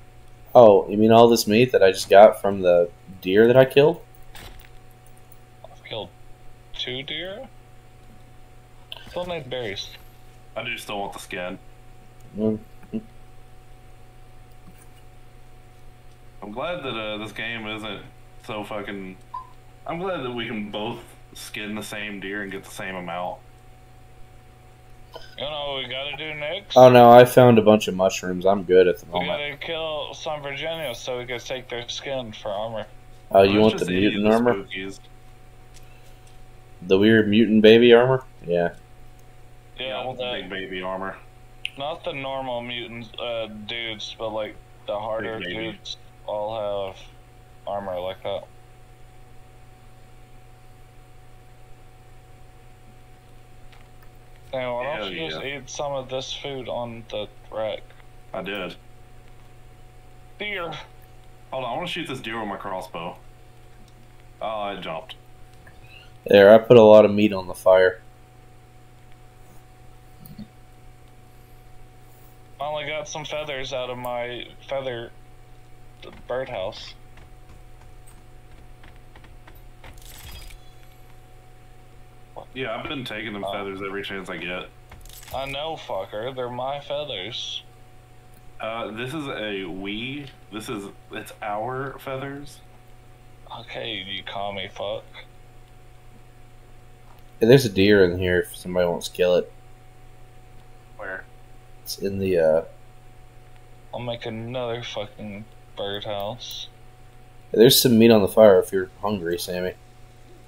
Oh, you mean all this meat that I just got from the deer that I killed? I've killed two deer? Still need berries. I do still want the skin. Mm, I'm glad that uh, this game isn't so fucking. I'm glad that we can both skin the same deer and get the same amount. You know what we gotta do next? Oh no, I found a bunch of mushrooms. I'm good at the moment. we moment. gotta kill some Virginians so we can take their skin for armor. Oh, you Let's want the mutant the armor? spookies. The weird mutant baby armor? Yeah. Yeah, Yeah, I want the the- big baby armor. not the normal mutant uh, dudes, but like the harder dudes all have armor like that. Hey, why don't Hell you just eat some of this food on the rack? I did. Deer. Hold on, I want to shoot this deer with my crossbow. Oh, I jumped. There, I put a lot of meat on the fire. Finally got some feathers out of my feather birdhouse. Yeah, I've been taking them Oh. feathers every chance I get. I know, fucker. They're my feathers. Uh, this is a we. This is it's our feathers. Okay, you call me fuck. Hey, there's a deer in here if somebody wants to kill it. Where? It's in the, uh, I'll make another fucking birdhouse. there's some meat on the fire if you're hungry, Sammy.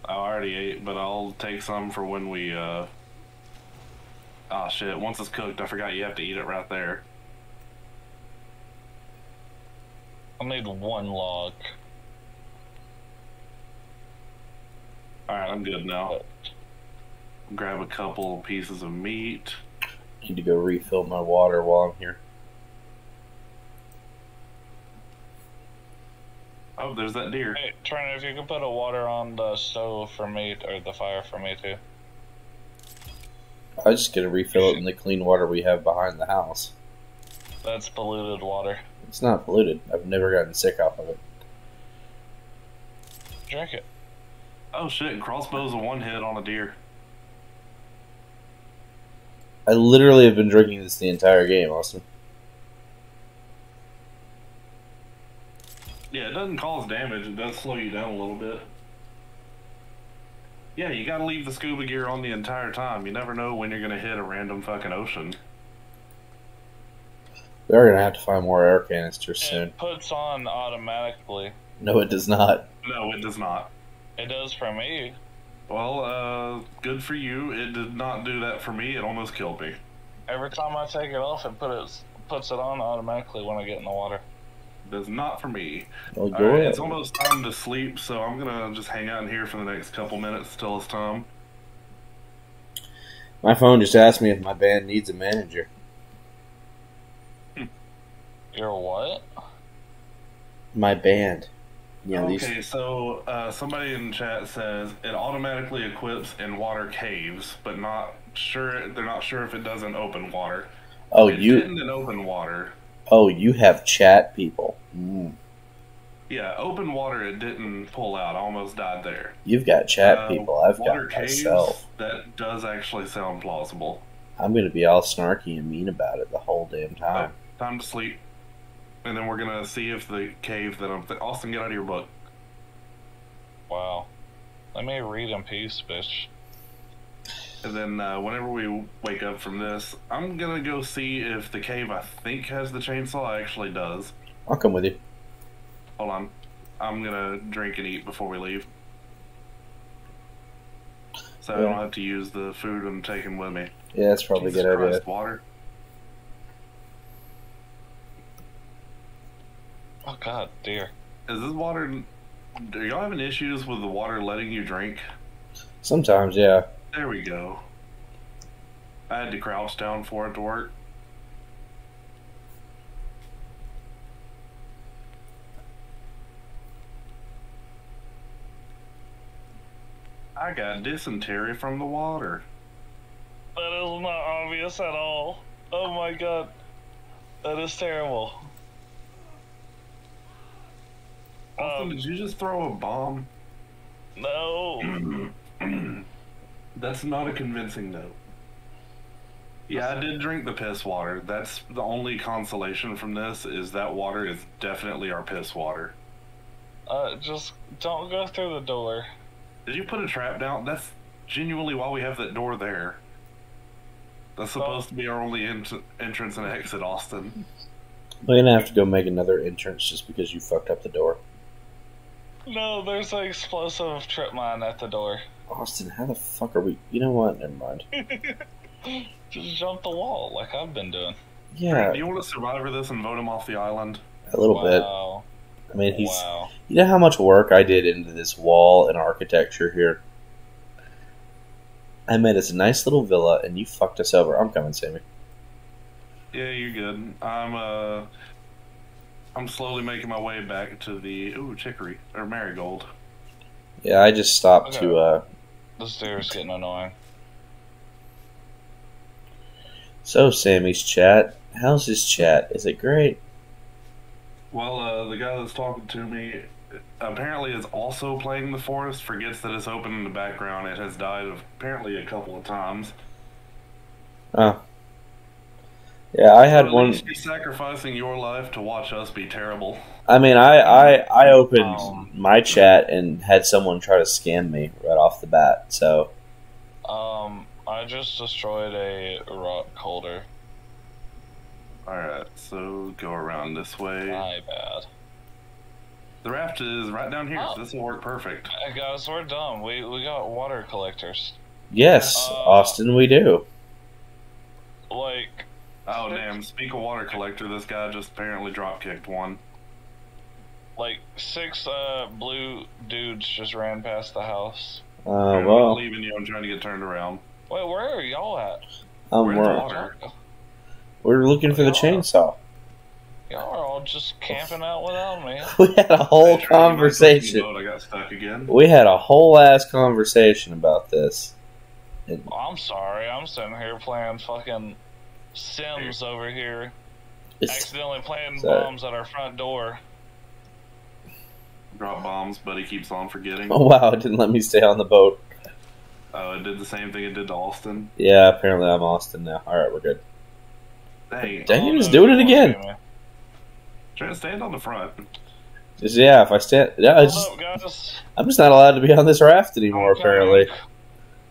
I already ate, but I'll take some for when we. uh... Oh shit! Once it's cooked, I forgot you have to eat it right there. I'll need one log. All right, I'm good now. Grab a couple pieces of meat. Need to go refill my water while I'm here. Oh, there's that deer. Hey, Turner, if you could put a water on the stove for me, or the fire for me too. I just gotta refill it in the clean water we have behind the house. That's polluted water. It's not polluted. I've never gotten sick off of it. Drink it. Oh shit! Crossbow's a one hit on a deer. I literally have been drinking this the entire game, Austin. Yeah, it doesn't cause damage. It does slow you down a little bit. Yeah, you gotta leave the scuba gear on the entire time. You never know when you're gonna hit a random fucking ocean. We are gonna have to find more air canisters soon. It puts on automatically. No, it does not. No, it does not. It does for me. Well, uh, good for you. It did not do that for me. It almost killed me. Every time I take it off, it put it puts it on automatically when I get in the water. Does not for me. Well, All go right, ahead. it's almost time to sleep, so I'm gonna just hang out in here for the next couple minutes till it's time. My phone just asked me if my band needs a manager. You're what? My band. Yeah, these. okay, so uh, somebody in chat says it automatically equips in water caves, but not sure. They're not sure if it does in open water. Oh, it you. didn't in open water. Oh, you have chat people. Mm. Yeah, open water it didn't pull out. I almost died there. You've got chat Uh, people. I've water got caves. myself. That does actually sound plausible. I'm gonna be all snarky and mean about it the whole damn time. Time to sleep, and then we're gonna see if the cave that I'm. Th- Austin, get out of your book. Wow. Let me read in peace, bitch. And then uh, whenever we wake up from this, I'm gonna go see if the cave I think has the chainsaw actually does. I'll come with you. Hold on, I'm gonna drink and eat before we leave, so I don't have to use the food I'm taking with me. Yeah, that's probably a Jesus good idea. Christ, Water. Oh god, dear. Is this water? Are y'all having issues with the water letting you drink? Sometimes, yeah. There we go. I had to crouch down for it to work. I got dysentery from the water. That is not obvious at all. Oh my god. That is terrible. Austin, Um, did you just throw a bomb? no. That's not a convincing note. Yeah, I did drink the piss water. That's the only consolation from this is that water is definitely our piss water. Uh, just don't go through the door. Did you put a trap down? That's genuinely why we have that door there. That's supposed to be our only ent- entrance and exit, Austin. We're gonna have to go make another entrance just because you fucked up the door. No, there's an explosive trip mine at the door. Austin, how the fuck are we? You know what? Never mind. Just jump the wall like I've been doing. Yeah, Do you want to survivor this and vote him off the island? a little bit. Wow. I mean, he's. Wow. You know how much work I did into this wall and architecture here. I made us a nice little villa, and you fucked us over. I'm coming, Sammy. Yeah, you're good. I'm uh, I'm slowly making my way back to the ooh chicory or marigold. Yeah, I just stopped to. uh This stairs getting annoying. So, Sammy's chat. How's his chat? Is it great? Well, uh, the guy that's talking to me apparently is also playing the forest. Forgets that it's open in the background. It has died apparently a couple of times. Oh. Yeah, I had one. You're sacrificing your life to watch us be terrible. I mean, I, I, I opened Um, my chat and had someone try to scam me right off the bat. So, Um, I just destroyed a rock holder. Alright, so go around this way. My bad. The raft is right down here. Oh. This will work perfect. Guys, we're dumb. We we got water collectors. yes, Uh, Austin, we do. Like, Oh, damn. Speak of water collector, this guy just apparently drop kicked one. like six uh blue dudes just ran past the house. Uh, I'm well, leaving you. I'm trying to get turned around. Wait, where are y'all at? um, we're in the we're, water. We're looking for the chainsaw. Y'all are all just camping out without me. We had a whole Hey, you mind closing conversation. I got stuck again. We had a whole ass conversation about this. And I'm sorry, I'm sitting here playing fucking Sims over here, accidentally planting Sorry. bombs at our front door. Drop bombs, but he keeps on forgetting. oh wow, it didn't let me stay on the boat. Oh, it did the same thing it did to Austin. Yeah, apparently I'm Austin now. All right, we're good. Hey, Dang it, he's doing it again. won't try to stand on the front. Just yeah, if I stand, yeah, I just, up, I'm just not allowed to be on this raft anymore. I'm Apparently, coming.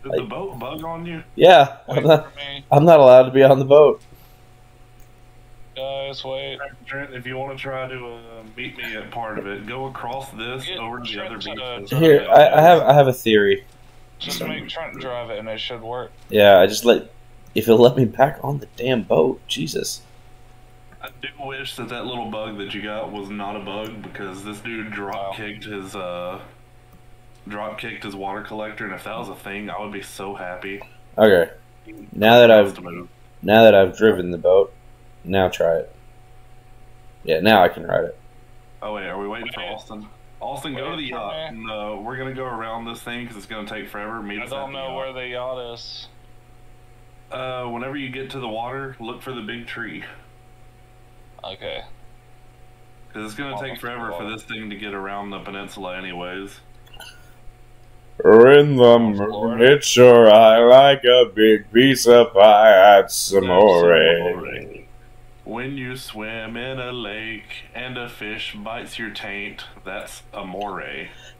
Did the boat bug on you? yeah, Wait I'm not. I'm not allowed to be on the boat. guys, wait. Trent, if you want to try to uh, meet me at part of it, go across this Get over to the other beach. to- Here, I, I have I have a theory. Just make Trent drive it and it should work. Yeah, I just let if it'll let me back on the damn boat. Jesus. I do wish that that little bug that you got was not a bug because this dude drop kicked his uh drop kicked his water collector, and if that was a thing, I would be so happy. Okay. Now that I've now that I've driven the boat, now try it. Yeah, now I can ride it. Oh wait, are we waiting for Wait. Austin? Austin, go to the yacht. me. No, we're gonna go around this thing because it's gonna take forever. Meet I us at don't the know yacht. where the yacht is. Uh, whenever you get to the water, look for the big tree Okay. because it's gonna Oh, take forever for this thing to get around the peninsula, anyways. In the Florida. I like a big piece of pie at some more. When you swim in a lake and a fish bites your taint, that's a amore.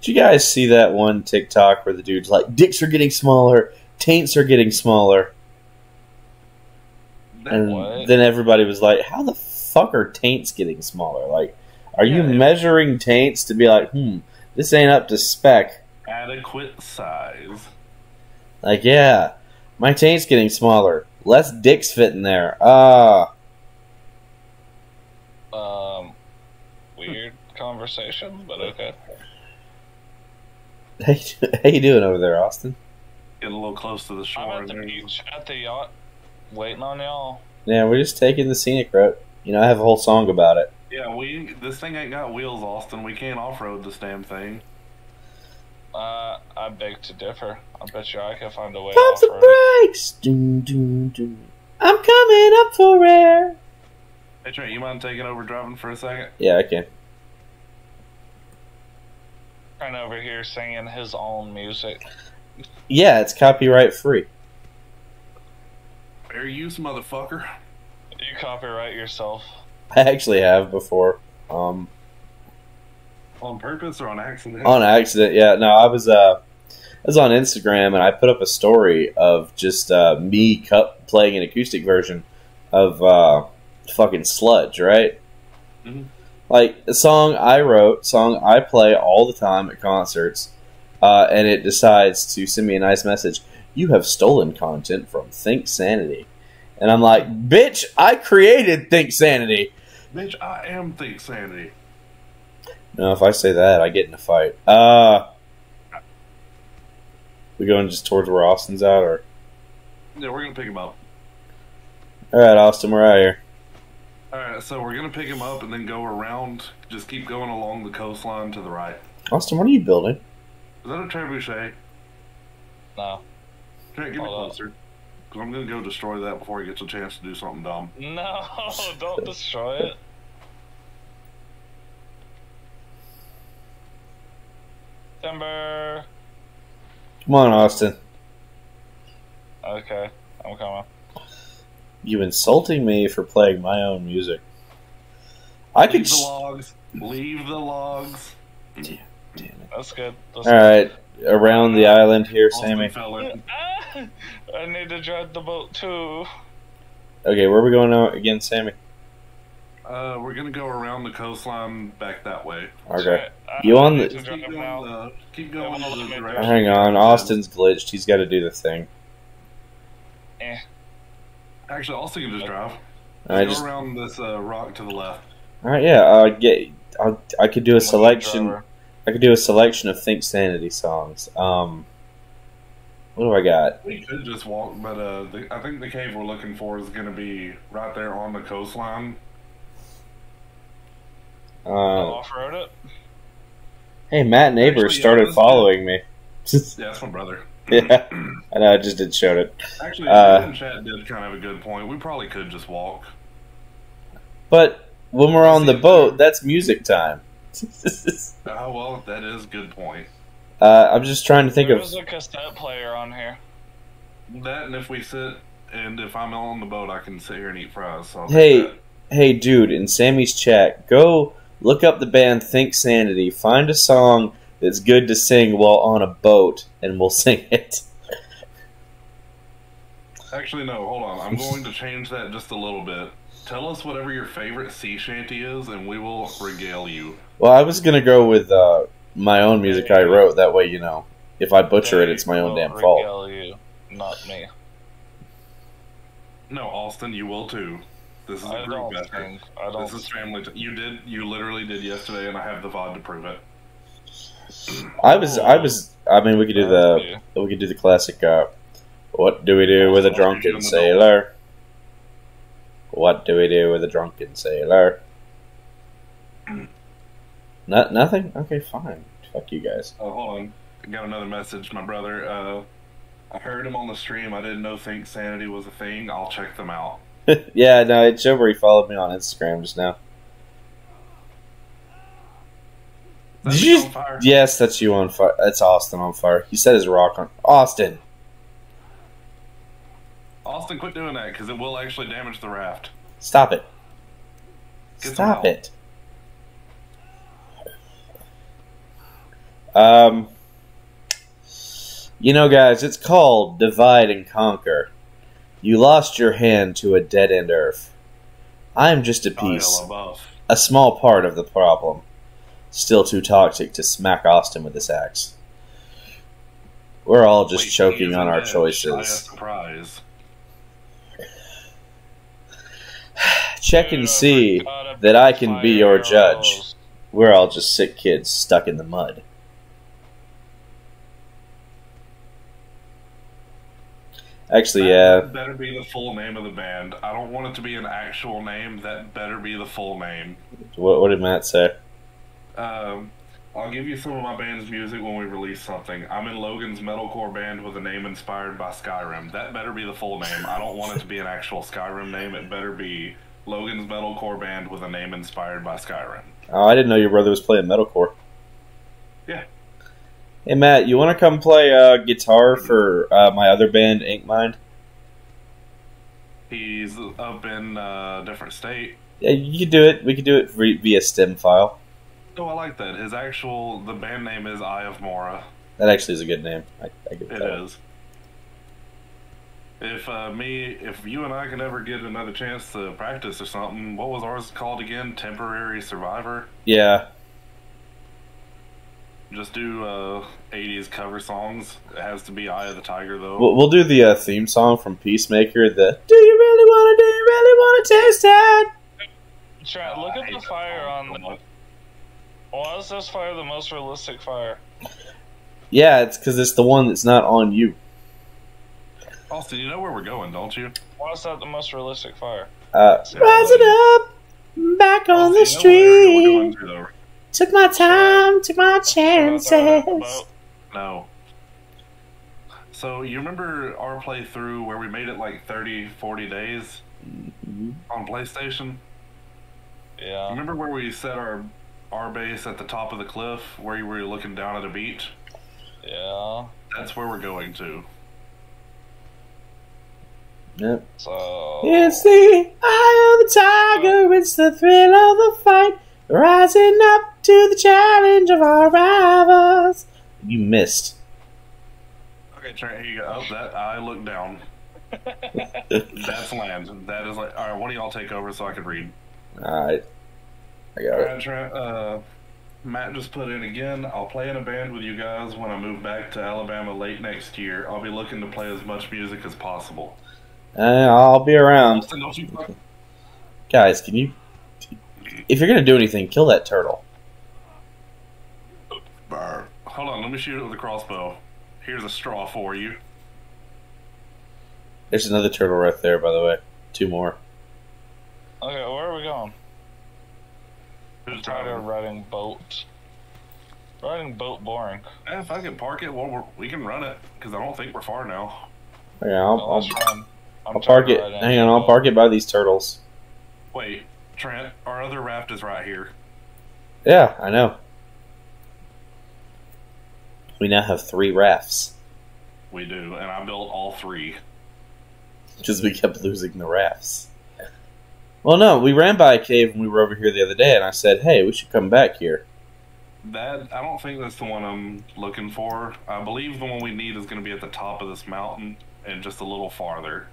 Did you guys see that one TikTok where the dude's like, "Dicks are getting smaller, taints are getting smaller," and What? then everybody was like, "How the fuck are taints getting smaller? Like, are you Yeah. measuring taints to be like, hmm, this ain't up to spec?" Adequate size. Like, yeah, my taint's getting smaller. Less dicks fit in there. Ah, Um, weird conversation, but okay. how you- how you doing over there, Austin? Getting a little close to the shore. I'm at the beach at the yacht, waiting on y'all. Yeah, we're just taking the scenic route. You know, I have a whole song about it. Yeah, we this thing ain't got wheels, Austin. We can't off road this damn thing. Uh, I beg to differ. I bet you I can find a way Pump off the road. brakes. Dun, dun, dun. I'm coming up for air. Hey Trent, you mind taking over driving for a second? Yeah, I can. Trent over here singing his own music. Yeah, it's copyright free. Fair use, motherfucker. You copyright yourself. I actually have before. Um, On purpose or on accident? on accident. Yeah, no, I was uh, I was on Instagram and I put up a story of just uh, me cup playing an acoustic version of uh, fucking sludge, right? Mhm. Like a song I wrote, song I play all the time at concerts, uh, and it decides to send me a nice message. You have stolen content from Think Sanity, and I'm like, bitch, I created Think Sanity. Bitch, I am Think Sanity. No, if I say that, I get in a fight. Uh, we going just towards where Austin's at, or Yeah, we're gonna pick him up. all right, Austin, we're out here. Alright, so we're gonna pick him up and then go around. Just keep going along the coastline to the right. Austin, what are you building? Is that a trebuchet? No. Trent, get me Hold up. closer. Cause I'm gonna go destroy that before he gets a chance to do something dumb. No, don't destroy it. Timber. Come on, Austin. Okay, I'm coming. You insulting me for playing my own music. I could. Leave the logs. Leave the logs. Damn it. That's good. That's All right, around the island here, Sammy. Austin fell in. I need to drive the boat too. Okay, where are we going now again, Sammy? Uh, we're gonna go around the coastline back that way. Okay. I You on the- to Just drive keep going, uh, keep going Yeah, in the let me direction. Hang on, Austin's glitched. He's got to do the thing. Eh. Actually, Austin can just drive. I go just. around this uh, rock to the left. All right, yeah. Uh, get. I'll, I could do a selection. Driver. I could do a selection of Think Sanity songs. Um, what do I got? We could just walk, but uh, the, I think the cave we're looking for is gonna be right there on the coastline. Uh, Off road it. hey, Matt Neighbor Actually, started let's following me. Yeah, that's my brother. yeah, I know. I just did show it, Actually, Uh, chat did kind of a good point. We probably could just walk. but when we're on the boat, that's music time. Oh well, that is a good point. uh, I'm just trying to think of. There's a cassette player on here. That and if we sit and if I'm on the boat, I can sit here and eat fries. So Hey, hey, dude, in Sammy's chat, go look up the band Think Sanity. Find a song that's good to sing while on a boat, and we'll sing it. actually no, hold on. I'm going to change that just a little bit Tell us whatever your favorite sea shanty is, and we will regale you. Well, I was gonna go with uh, my own music I wrote. That way, you know, if I butcher it, it's my own damn fault. regale You, not me. No, Austin, you will too. This is a I group don't effort. think. I don't. This is family. T- you did. You literally did yesterday, and I have the VOD to prove it. I was, I was. I mean, we could do the, we could do the classic. Uh, what do we do with a drunken sailor? What do we do with a drunken sailor? Not nothing. Okay, fine. Fuck you guys. Oh, hold on. I got another message. My brother. Uh, I heard him on the stream. I didn't know Think Sanity was a thing. I'll check them out. yeah, no, it's where he followed me on Instagram just now. Is that Did you- on fire? Yes, that's you on fire. That's Austin on fire. He said his rock on Austin. Austin, quit doing that because it will actually damage the raft. Stop it. Get Stop it. Um, you know, guys, it's called divide and conquer. You lost your hand to a dead end Earth. I am just a piece, a small part of the problem. Still too toxic to smack Austin with this axe. We're all just Wait, choking on our choices. Check and see that I can be your judge. We're all just sick kids stuck in the mud. Actually, yeah. That better be the full name of the band. I don't want it to be an actual name. That better be the full name. What, what did Matt say? Um, I'll give you some of my band's music when we release something. I'm in Logan's metalcore band with a name inspired by Skyrim. That better be the full name. I don't want it to be an actual Skyrim name. It better be Logan's metalcore band with a name inspired by Skyrim. Oh, I didn't know your brother was playing metalcore. Yeah. Hey, Matt, you want to come play uh, guitar for uh, my other band, Ink Mind? He's up in a different state. Yeah, you could do it. We could do it via via stem file. Oh, I like that. His actual the band name is Eye of Mora. That actually is a good name. I, I give It that. is. If uh, me, if you and I can ever get another chance to practice or something, what was ours called again? Temporary Survivor. Yeah. Just do uh, '80s cover songs. It has to be Eye of the Tiger though. We'll, we'll do the uh, theme song from Peacemaker. The Do you really want to? Do you really want to taste it? Trent, look at the fire on. so much. Why is this fire the most realistic fire? Yeah, it's because it's the one that's not on you. Austin, you know where we're going, don't you? Why is that the most realistic fire? Uh, rising up, back on the Austin, you know what area we're going street. to. Took my time, took my chances. boat? No. So you remember our playthrough where we made it like 30, 40 days on PlayStation? Yeah. Remember where we set our our base at the top of the cliff where you were looking down at a beach? Yeah. That's where we're going to. Yep. So. It's the eye of the tiger, it's the thrill of the fight, rising up to the challenge of our rivals. You missed. Okay, Trent, here you go. Oh, that I look down. That's land. That is like all right. One of y'all take over so I can read. Alright. I got All it. right, Uh, Matt just put in again. I'll play in a band with you guys when I move back to Alabama late next year. I'll be looking to play as much music as possible. Uh, I'll be around. Austin, don't you fuck- Guys, can you. If you're gonna do anything, kill that turtle. Brr. Hold on, let me shoot it with a crossbow. Here's a straw for you. There's another turtle right there, by the way. Two more. Okay, where are we going? Who's Tired of driving? riding boat. Riding boat boring. Eh, if I can park it, well, we're, we can run it because I don't think we're far now. Yeah, I'll, Well, let's I'll. I'm I'll park it. Hang on, I'll park it by these turtles. Wait, Trent, our other raft is right here. Yeah, I know. We now have three rafts We do, and I built all three. because we kept losing the rafts. Well, no, we ran by a cave when we were over here the other day, and I said, "Hey, we should come back here." That I don't think that's the one I'm looking for. I believe the one we need is going to be at the top of this mountain and just a little farther.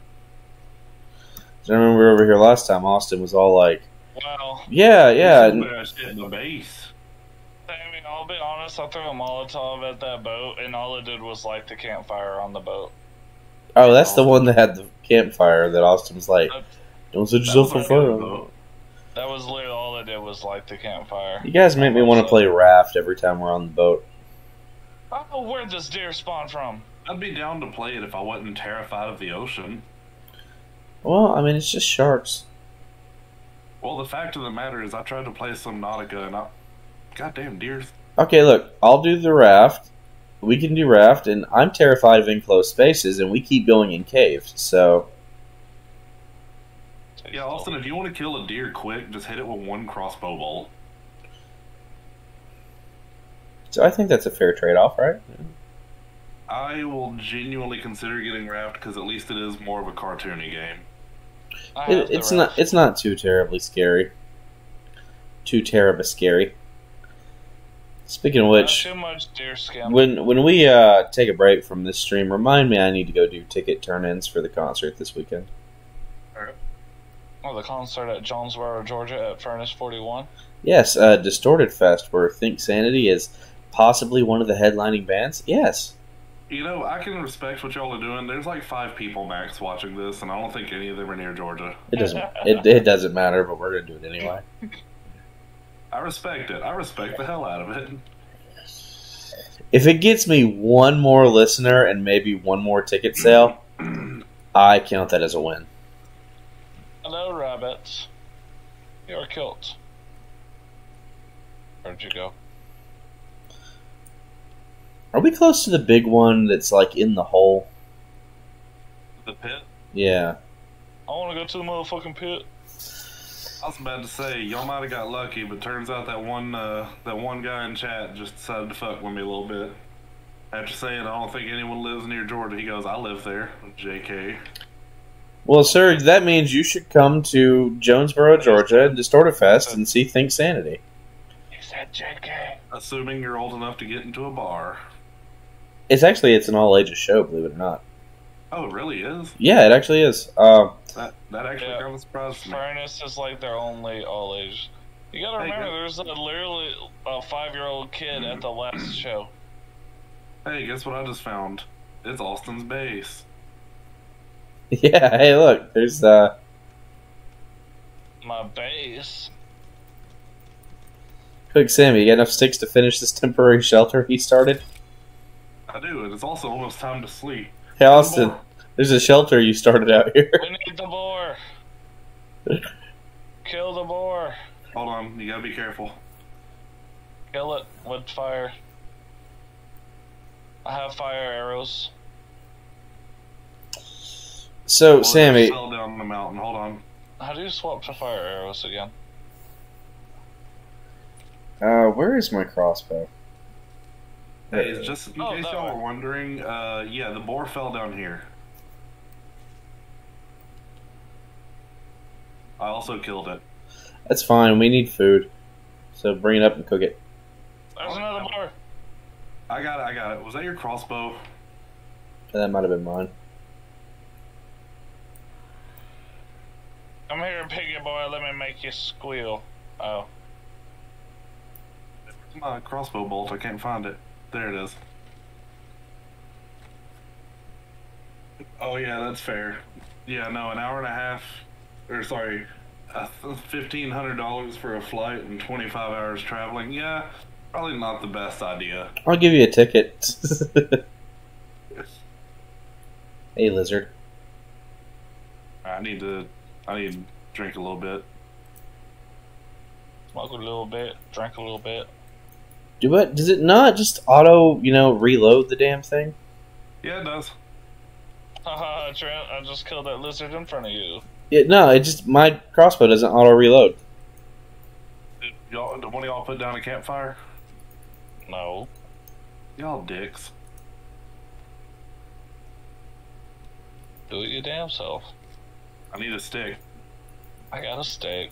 I remember we were over here last time. Austin was all like, Well, "Yeah, yeah." There's and- so in the base. I mean, I'll be honest. I threw a Molotov at that boat, and all it did was light the campfire on the boat. Oh, that's the one that had the campfire that Austin was like, "Don't set yourself That on was fire." my. That was literally all it did was light the campfire. You guys make me want to play raft every time we're on the boat. Oh, where'd this deer spawn from? I'd be down to play it if I wasn't terrified of the ocean. Well, I mean, it's just sharks. Well, the fact of the matter is, I tried to play Subnautica and I. Goddamn deers. Okay, look, I'll do the raft. We can do raft, and I'm terrified of enclosed spaces, and we keep going in caves. So, Yeah, Austin, if you want to kill a deer quick, just hit it with one crossbow bolt. so I think that's a fair trade-off, right? I will genuinely consider getting Raft because at least it is more of a cartoony game. It, it's not. It's not too terribly scary. Too terribly scary. Speaking of which, too much deer when when we uh, take a break from this stream, remind me I need to go do ticket turn-ins for the concert this weekend. Oh, the concert at Jonesboro, Georgia, at Furnace Forty One. Yes, uh, Distorted Fest, where Think Sanity is possibly one of the headlining bands. Yes. You know, I can respect what y'all are doing. There's like five people max watching this, and I don't think any of them are near Georgia. It doesn't. it, it doesn't matter, but we're gonna do it anyway. I respect it. I respect the hell out of it. If it gets me one more listener and maybe one more ticket sale, I count that as a win. Hello, rabbits. You're killed. Where'd you go? Are we close to the big one that's like in the hole? The pit. Yeah. I want to go to the motherfucking pit. I was about to say y'all might have got lucky, but turns out that one uh, that one guy in chat just decided to fuck with me a little bit. After saying I don't think anyone lives near Georgia, he goes, "I live there." Jk. Well, sir, that means you should come to Jonesboro, Georgia, and Distorted Fest and see Think Sanity. He said JK. Assuming you're old enough to get into a bar. It's actually it's an all ages show, believe it or not. Oh, it really is. Yeah, it actually is. Uh, That that actually Yeah. kind of surprised me. Furnace is like their only all age. You gotta Hey, remember, there's a, literally a five year old kid at the last show. Hey, guess what I just found? It's Austin's base. yeah. Hey, look, there's uh, My base. Quick Sammy. You got enough sticks to finish this temporary shelter he started? I do, and it's also almost time to sleep. Hey, Austin, there's a shelter you started out here. We need the boar. Kill the boar. Hold on, you gotta be careful. Kill it with fire. I have fire arrows. So, Well, Sammy, fell down the mountain. Hold on. How do you swap to fire arrows again? uh, where is my crossbow? Hey, it's just in Oh, case y'all way. were wondering, uh, yeah, the boar fell down here. I also killed it. That's fine. We need food, so bring it up and cook it. There's another boar. I got it. I got it. Was that your crossbow? That might have been mine. Come here, piggy boy. Let me make you squeal. Oh. My crossbow bolt. I can't find it. There it is. Oh yeah, that's fair. Yeah, no, an hour and a half, or sorry, uh, fifteen hundred dollars for a flight and twenty five hours traveling. Yeah, probably not the best idea. I'll give you a ticket. hey, lizard. I need to. I need to drink a little bit. Smoke a little bit, drink a little bit. Do what? Does it not just auto, you know, reload the damn thing? Yeah, it does. Haha, Trent, I just killed that lizard in front of you. Yeah, no, it just my crossbow doesn't auto reload. Did y'all, did one of y'all put down a campfire? No. Y'all dicks. Do it your damn self. I need a stick. I got a stick.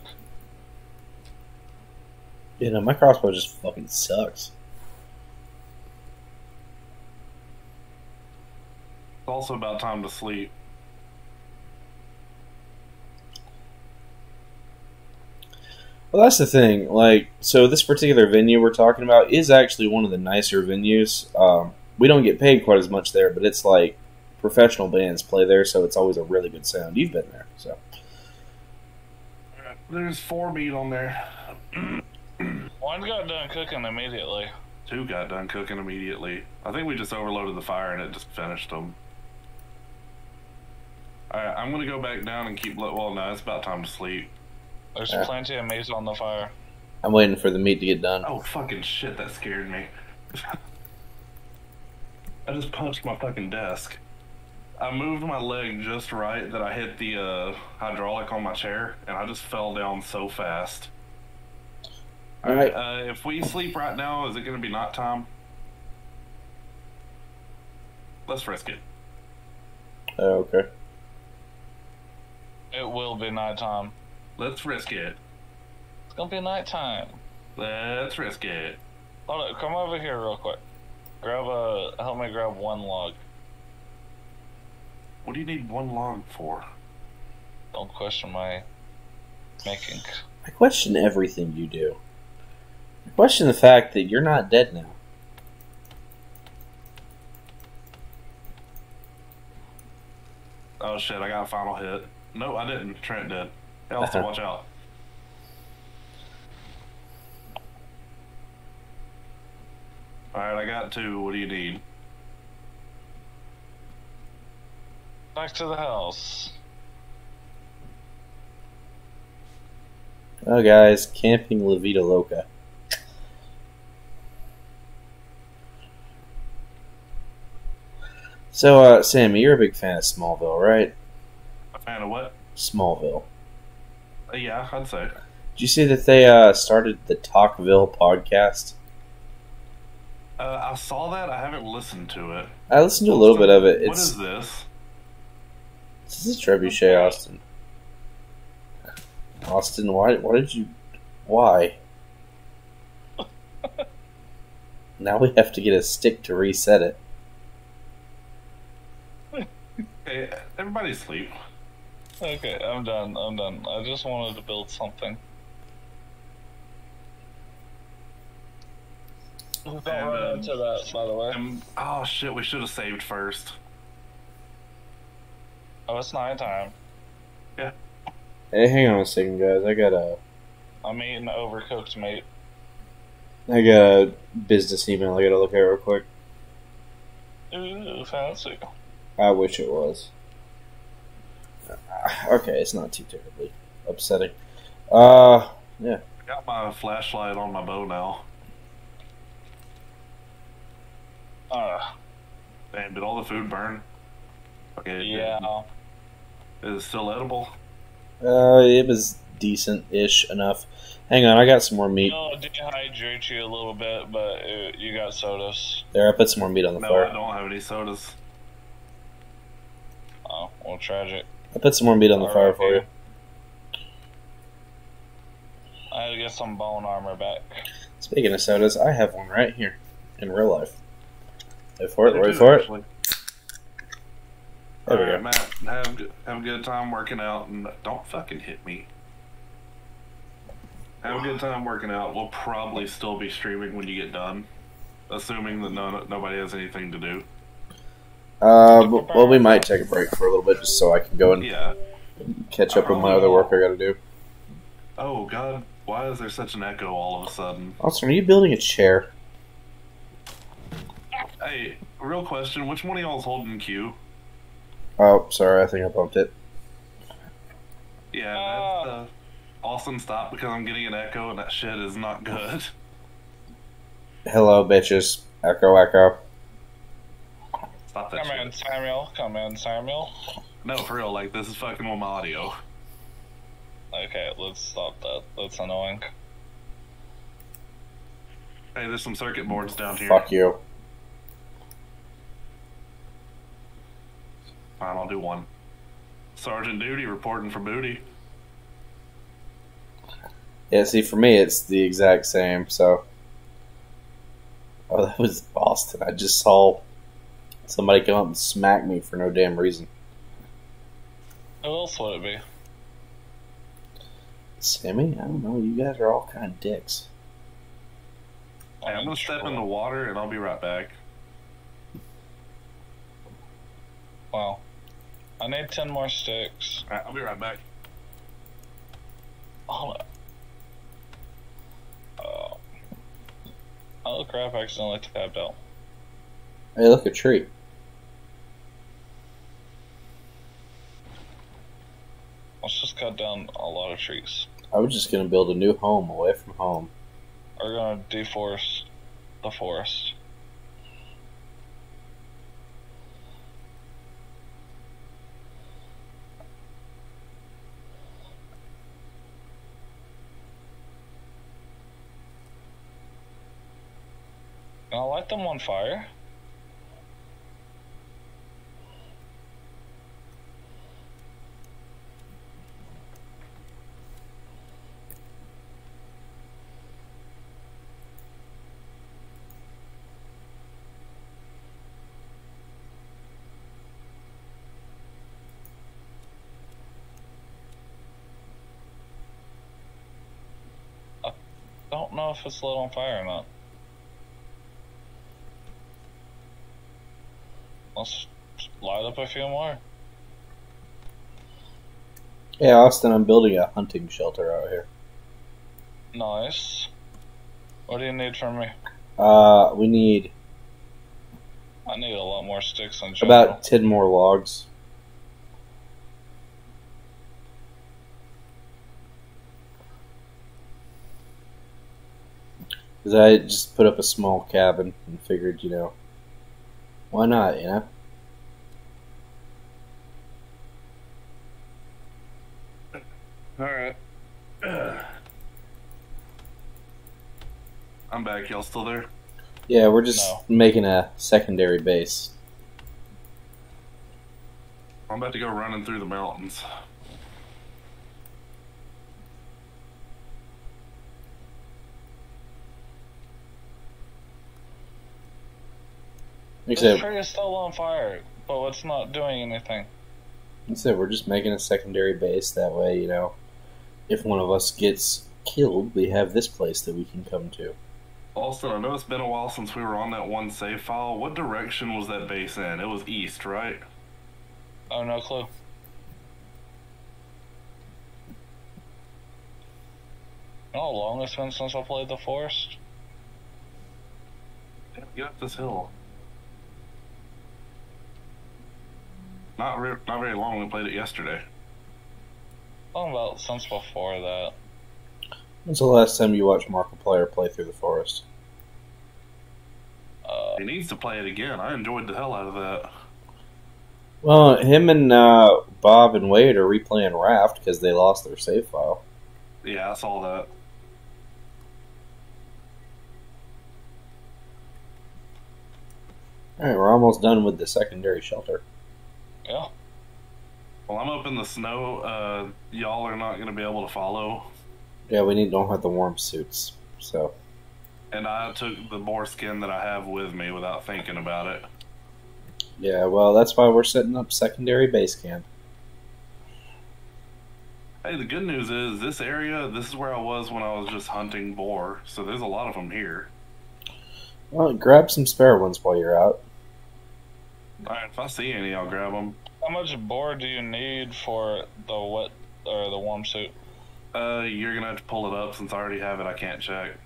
You know, my crossbow just fucking sucks. It's also about time to sleep. Well, that's the thing. Like, so this particular venue we're talking about is actually one of the nicer venues. Um, we don't get paid quite as much there, but it's like professional bands play there, so it's always a really good sound. You've been there, so There's four meat on there. One got done cooking immediately. Two got done cooking immediately. I think we just overloaded the fire and it just finished them. Alright, I'm gonna go back down and keep. Well, no, it's about time to sleep. There's Yeah. plenty of meat on the fire. I'm waiting for the meat to get done. Oh fucking shit! That scared me. I just punched my fucking desk. I moved my leg just right that I hit the uh, hydraulic on my chair, and I just fell down so fast. All right. Uh, if we sleep right now, is it going to be night time? Let's risk it. Oh, okay. It will be nighttime. Let's risk it. It's gonna be nighttime. Let's risk it. Hold on, come over here real quick. Grab a. Help me grab one log. What do you need one log for? Don't question my making. I question everything you do. I question the fact that you're not dead now. Oh shit! I got a final hit. No, I didn't. Trent did. Elsa, uh-huh. watch out. All right, I got two. What do you need? Back to the house. Oh, guys, camping La Vida Loca. So, uh, Sammy, you're a big fan of Smallville, right? A fan of what? Smallville. Uh, yeah, I'd say. Did you see that they uh, started the Talkville podcast? Uh, I saw that. I haven't listened to it. I listened to a little bit of it. What It's is this? This is Trebuchet Austin. Austin, why? Why did you? Why? now we have to get a stick to reset it. Hey, everybody sleep. Okay, I'm done. I'm done. I just wanted to build something. Don't run um, into that, by the way. Um, oh shit! We should have saved first. Oh, it's nighttime. Yeah. Hey, hang on a second, guys. I got a I'm eating overcooked meat. I got a business email. I gotta look at real quick. Ooh, fancy. I wish it was. Okay, it's not too terribly upsetting. Uh, yeah. I got my flashlight on my bow now. Uh, Damn, did all the food burn? Okay. yeah. Did. Is it still edible? Uh, it was decent-ish enough. Hang on, I got some more meat. It'll dehydrate you a little bit, but it, you got sodas. There, I put some more meat on the No, fire. I don't have any sodas. Oh, well, tragic. I put some more meat on the All fire right, for you. I had to get some bone armor back. Speaking of sodas, I have one right here in real life. Wait for it. Wait do, for it. actually. There we Alright, go. Matt, have, have a good time working out and don't fucking hit me. Have a good time working out. We'll probably still be streaming when you get done, assuming that no, nobody has anything to do. Uh, well, we might take a break for a little bit just so I can go and Yeah. catch up with my other work I gotta do. Oh God, why is there such an echo all of a sudden? Austin, are you building a chair? Hey, real question: Which one of y'all is holding Q? Oh, sorry, I think I bumped it. Yeah, Ah. that's uh, Austin. Stop because I'm getting an echo and that shit is not good. Hello, bitches. Echo, echo. Stop that Come shit. in, Samuel. Come in, Samuel. No, for real. Like this is fucking with my audio. Okay, let's stop that. That's annoying. Hey, there's some circuit boards down here. Fuck you. Fine, I'll do one. Sergeant Duty reporting for booty. Yeah, see, for me, it's the exact same, so. Oh, that was Boston. I just saw somebody come up and smack me for no damn reason. Who else would it be? Sammy, I don't know. You guys are all kind of dicks. Hey, I'm gonna step in the water and I'll be right back. Wow. I need 10 more sticks. Alright, I'll be right back. Hold on. Oh. Uh, oh crap, I accidentally tapped out. Hey, look, a tree. Let's just cut down a lot of trees. I was just gonna build a new home away from home. We're gonna deforest the forest. Can I light them on fire? I don't know if it's lit on fire or not. Let's light up a few more. Yeah, Austin, I'm building a hunting shelter out here. Nice. What do you need from me? Uh, we need I need a lot more sticks in general. about 10 more logs. Because I just put up a small cabin and figured, you know, why not, you know? Alright. I'm back. Y'all still there? Yeah, we're just No. making a secondary base. I'm about to go running through the mountains. Like I This said, tree is still on fire, but it's not doing anything. like I said, we're just making a secondary base. That way, you know, if one of us gets killed, we have this place that we can come to. Austin, I know it's been a while since we were on that one save file. What direction was that base in? It was east, right? Oh, no clue. You know how long it's been since I played the forest? Damn, Get up this hill. Not re- not very long. We played it yesterday. Talking about since before that. When's the last time you watched Markiplier play through the forest? Uh, He needs to play it again. I enjoyed the hell out of that. Well, him and uh, Bob and Wade are replaying Raft because they lost their save file. Yeah, I saw that. All right, we're almost done with the secondary shelter. yeah. Well, I'm up in the snow. Uh, y'all are not going to be able to follow. Yeah, we need don't have the warm suits. So And I took the boar skin that I have with me without thinking about it. yeah, well that's why we're setting up secondary base camp. Hey, the good news is this area, this is where I was when I was just hunting boar. So there's a lot of them here. Well, grab some spare ones while you're out. Alright, if I see any, I'll grab them. How much board do you need for the wet or the warm suit? Uh, you're gonna have to pull it up since I already have it. I can't check.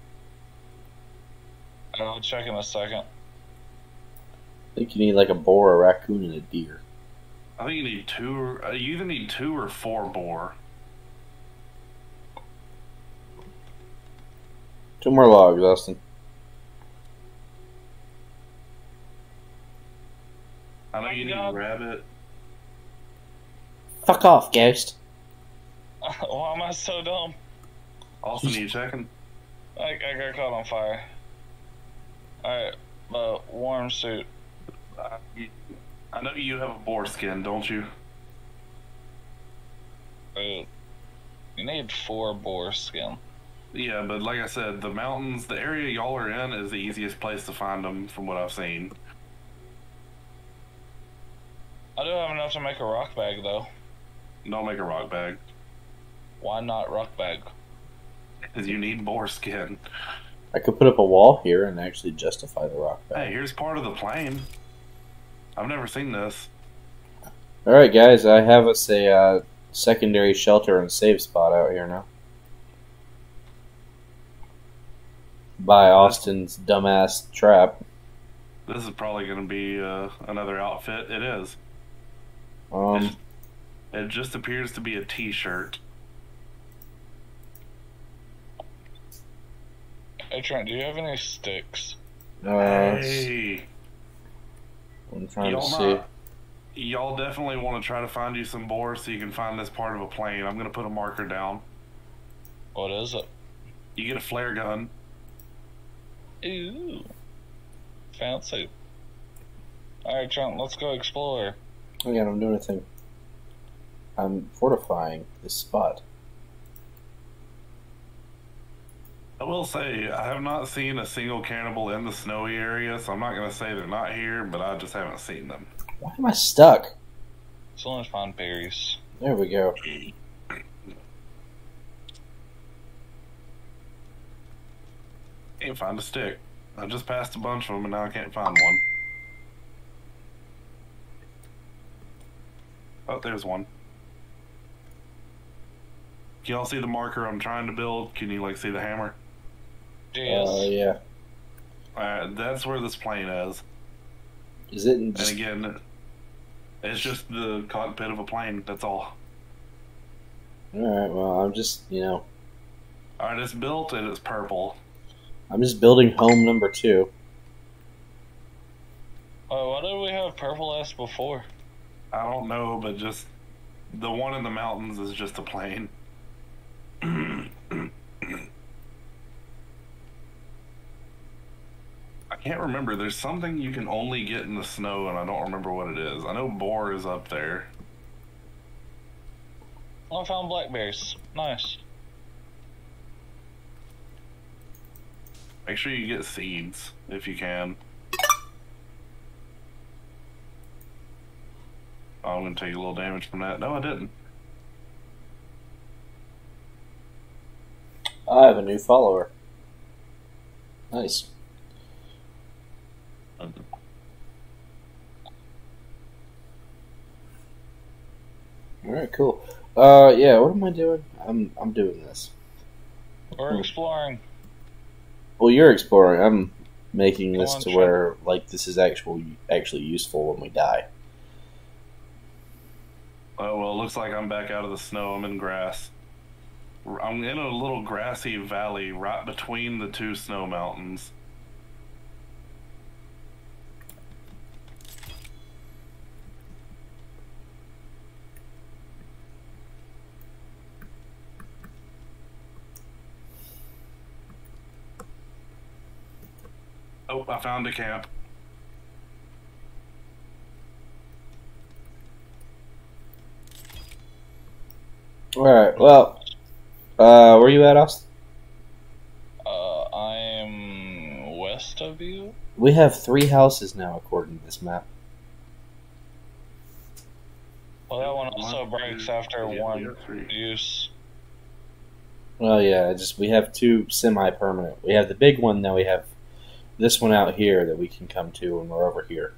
I'll check in a second. I think you need like a boar, a raccoon, and a deer. I think you need two. Or, uh, you either need two or four boar. Two more logs, Austin. I know you need a rabbit. Fuck off, ghost. Why am I so dumb? Austin, you checking? I, I got caught on fire. Alright, the warm suit. Uh, you- I know you have a boar skin, don't you? Dude, you need four boar skin. Yeah, but like I said, the mountains, the area y'all are in, is the easiest place to find them from what I've seen. I do have enough to make a rock bag though. Don't make a rock bag. Why not rock bag? Because you need boar skin. I could put up a wall here and actually justify the rock bag. Hey, here's part of the plane. I've never seen this. All right, guys, I have us a uh, secondary shelter and save spot out here now. By Austin's dumbass trap. This is probably going to be uh, another outfit. It is. Um, It just appears to be a T-shirt. Hey Trent, do you have any sticks? uh, hey, I'm trying to y'all, see. y'all definitely want to try to find you some boar so you can find this part of a plane. I'm going to put a marker down. What is it? You get a flare gun. Ooh. Fancy. Alright, Trent, let's go explore. Yeah, I'm doing a thing. I'm fortifying this spot. I will say, I have not seen a single cannibal in the snowy area, so I'm not going to say they're not here, but I just haven't seen them. Why am I stuck? Someone find berries. There we go. Can't find a stick. I just passed a bunch of them, and now I can't find one. Oh, there's one. Can y'all see the marker I'm trying to build? Can you like see the hammer? Yes. Uh, yeah. Uh, that's where this plane is. Is it in And just again, it's just the cockpit of a plane. That's all. All right. Well, I'm just you know All right, it's built and it's purple. I'm just building home number two. oh, why did we have purple S before? I don't know, but just the one in the mountains is just a plane. I can't remember. There's something you can only get in the snow, and I don't remember what it is. I know boar is up there. I found blackberries. Nice. Make sure you get seeds if you can. I'm gonna take a little damage from that. No, I didn't. I have a new follower. Nice. All right. Cool. Uh, yeah. What am I doing? I'm I'm doing this. We're Hmm. exploring. Well, you're exploring. I'm making Go this to Trent. where like this is actual actually useful when we die. Oh well, it looks like I'm back out of the snow. I'm in grass. I'm in a little grassy valley right between the two snow mountains. Oh, I found a camp. All right. Well, uh, where you at, Austin? Uh, I'm west of you. We have three houses now, according to this map. Well, that one also One, breaks two, after one three. use. Well, yeah. Just we have two semi-permanent. We have the big one. Now we have this one out here that we can come to when we're over here.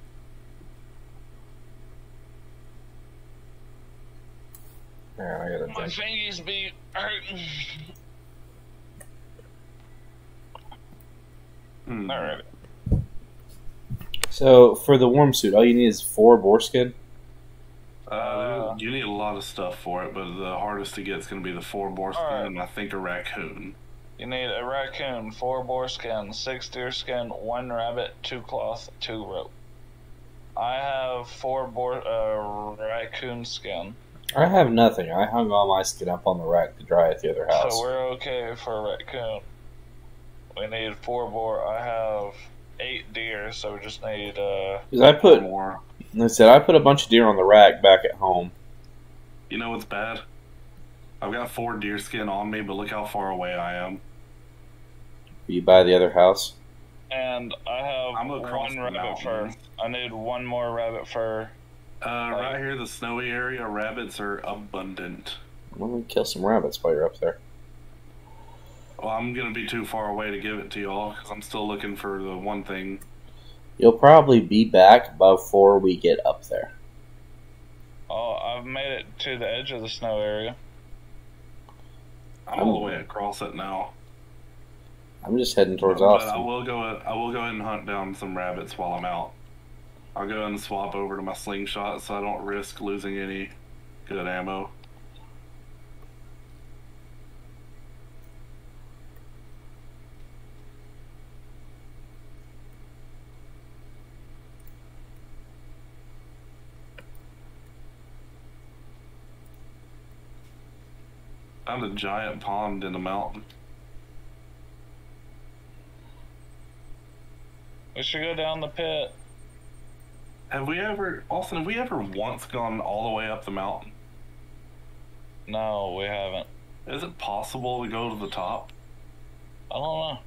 All right, I gotta My drink. fingies be hurting. Hmm. Alright. So for the warm suit, all you need is four boar skin. Uh, you need a lot of stuff for it, but the hardest to get is going to be the four boar skin Alright. and I think a raccoon. You need a raccoon, four boar skin, six deer skin, one rabbit, two cloth, two rope. I have four boar uh, raccoon skin, I have nothing. I hung all my skin up on the rack to dry at the other house. so we're okay for a raccoon. We need four more. I have eight deer, so we just need uh. 'Cause I put, more. I said I put a bunch of deer on the rack back at home. You know what's bad? I've got four deer skin on me, but look how far away I am. You buy the other house. And I have I'm across one the rabbit fur. I need one more rabbit fur. Uh, right here, the snowy area, rabbits are abundant. Let me kill some rabbits while you're up there. Well, I'm gonna be too far away to give it to y'all because I'm still looking for the one thing. You'll probably be back before we get up there. Oh, I've made it to the edge of the snow area. I'm all the way across it now. I'm just heading towards but I will go. I will go ahead and hunt down some rabbits while I'm out. I'll go and swap over to my slingshot so I don't risk losing any good ammo. Found a giant pond in the mountain. We should go down the pit. Have we ever, Austin? Have we ever once gone all the way up the mountain? No, we haven't. Is it possible to go to the top? I don't know.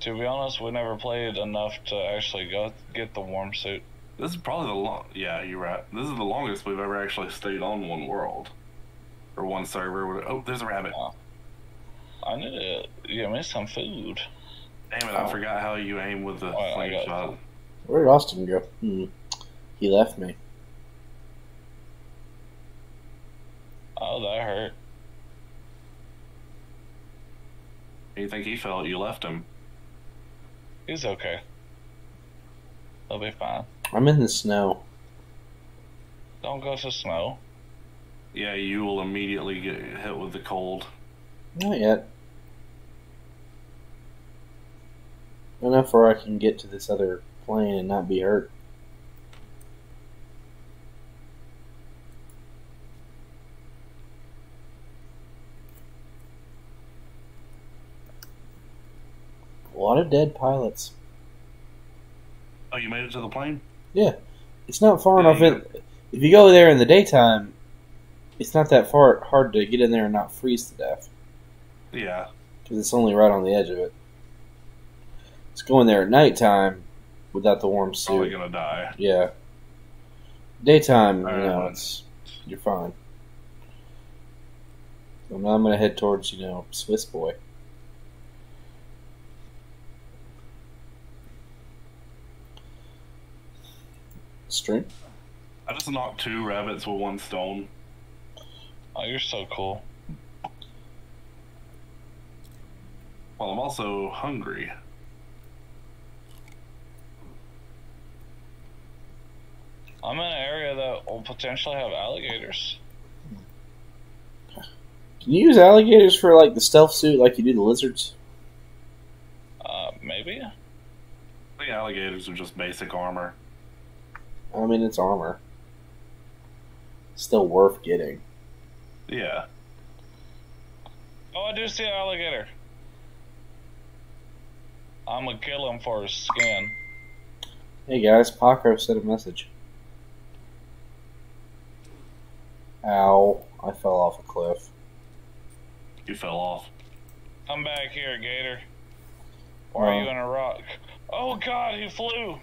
To be honest, we never played enough to actually go get the warm suit. This is probably the long. Yeah, you're right. This is the longest we've ever actually stayed on one world or one server. Oh, there's a rabbit. I need to get me some food. Damn it! I oh. forgot how you aim with the Oh, slingshot. Where did Austin go? Hmm. He left me. Oh, that hurt. You think he felt you left him? He's okay. He'll be fine. I'm in the snow. Don't go to snow. Yeah, you will immediately get hit with the cold. Not yet. Enough where I can get to this other plane and not be hurt. A lot of dead pilots. Oh, you made it to the plane? Yeah. It's not far Yeah, enough in. If you go there in the daytime, it's not that far hard to get in there and not freeze to death Yeah. because it's only right on the edge of it. It's going there at nighttime without the warm suit. Probably suit. gonna die. Yeah. Daytime, you Alright. know, it's you're fine. So now I'm gonna head towards, you know, Swiss boy. String. I just knocked two rabbits with one stone. Oh, you're so cool. Well, I'm also hungry. I'm in an area that will potentially have alligators. Can you use alligators for like the stealth suit like you do the lizards? Uh, maybe? The alligators are just basic armor. I mean, it's armor. Still worth getting. Yeah. Oh, I do see an alligator. I'm gonna kill him for his skin. Hey guys, Paco sent a message. Ow, I fell off a cliff. You fell off. Come back here, Gator. Why are Uh, you in a rock? Oh God, he flew.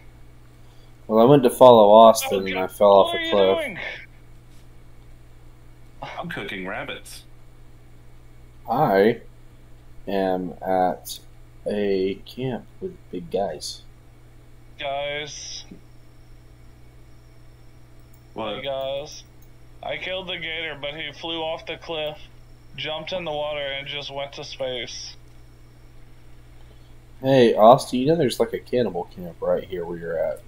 Well, I went to follow Austin Oh, and I fell off what are a you cliff. doing? I'm cooking rabbits. I am at a camp with big guys. Guys, What? hey What? guys. I killed the gator, but he flew off the cliff, jumped in the water, and just went to space. Hey, Austin, you know there's like a cannibal camp right here where you're at.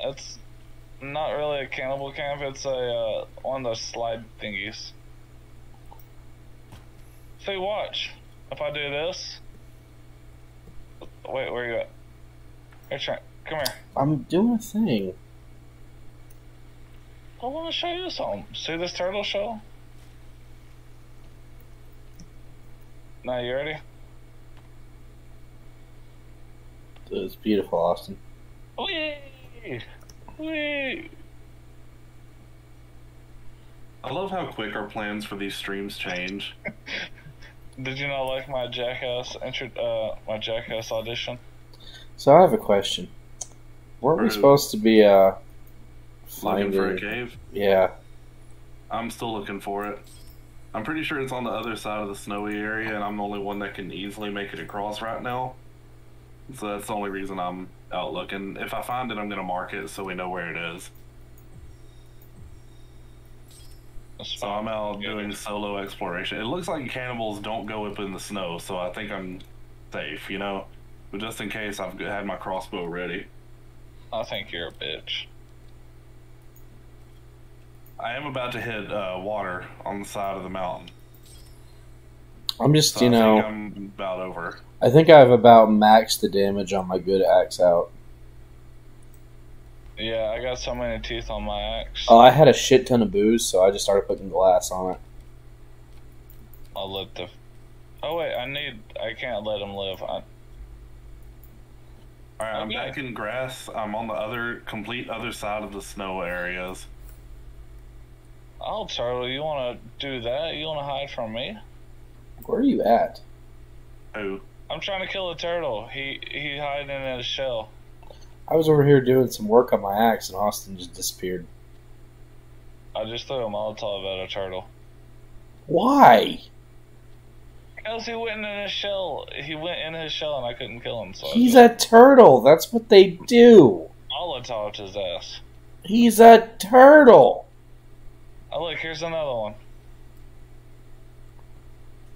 It's not really a cannibal camp. It's a uh, one of those slide thingies. See, watch. If I do this. Wait, where are you at? Trent, come here. I'm doing a thing. I want to show you something. See this turtle shell? Now you ready? It's beautiful, Austin. Whee! Whee! I love how quick our plans for these streams change. Did you not like my jackass intro? Uh, my jackass audition? So I have a question. Weren't we supposed to be uh Looking for a cave. Yeah. I'm still looking for it. I'm pretty sure it's on the other side of the snowy area, and I'm the only one that can easily make it across right now. So that's the only reason I'm out looking. If I find it, I'm gonna mark it so we know where it is. So I'm out Yeah. doing solo exploration. It looks like cannibals don't go up in the snow, so I think I'm safe, you know? But just in case, I've had my crossbow ready. I think you're a bitch. I am about to hit uh, water on the side of the mountain. I'm just, So you I know, think I'm about over. I think I've about maxed the damage on my good axe out. Yeah, I got so many teeth on my axe. Oh, I had a shit ton of booze, so I just started putting glass on it. I'll let the. Oh wait, I need. I can't let him live. I, Alright, I'm Okay. back in grass. I'm on the other, complete other side of the snow areas. Oh, Turtle, you want to do that? You want to hide from me? Where are you at? Who? I'm trying to kill a turtle. He he hiding in his shell. I was over here doing some work on my axe, and Austin just disappeared. I just threw a Molotov at a turtle. Why? Because he went in his shell. He went in his shell and I couldn't kill him. So He's a turtle. That's what they do. just Molotoved his ass. He's a turtle. Oh look, here's another one.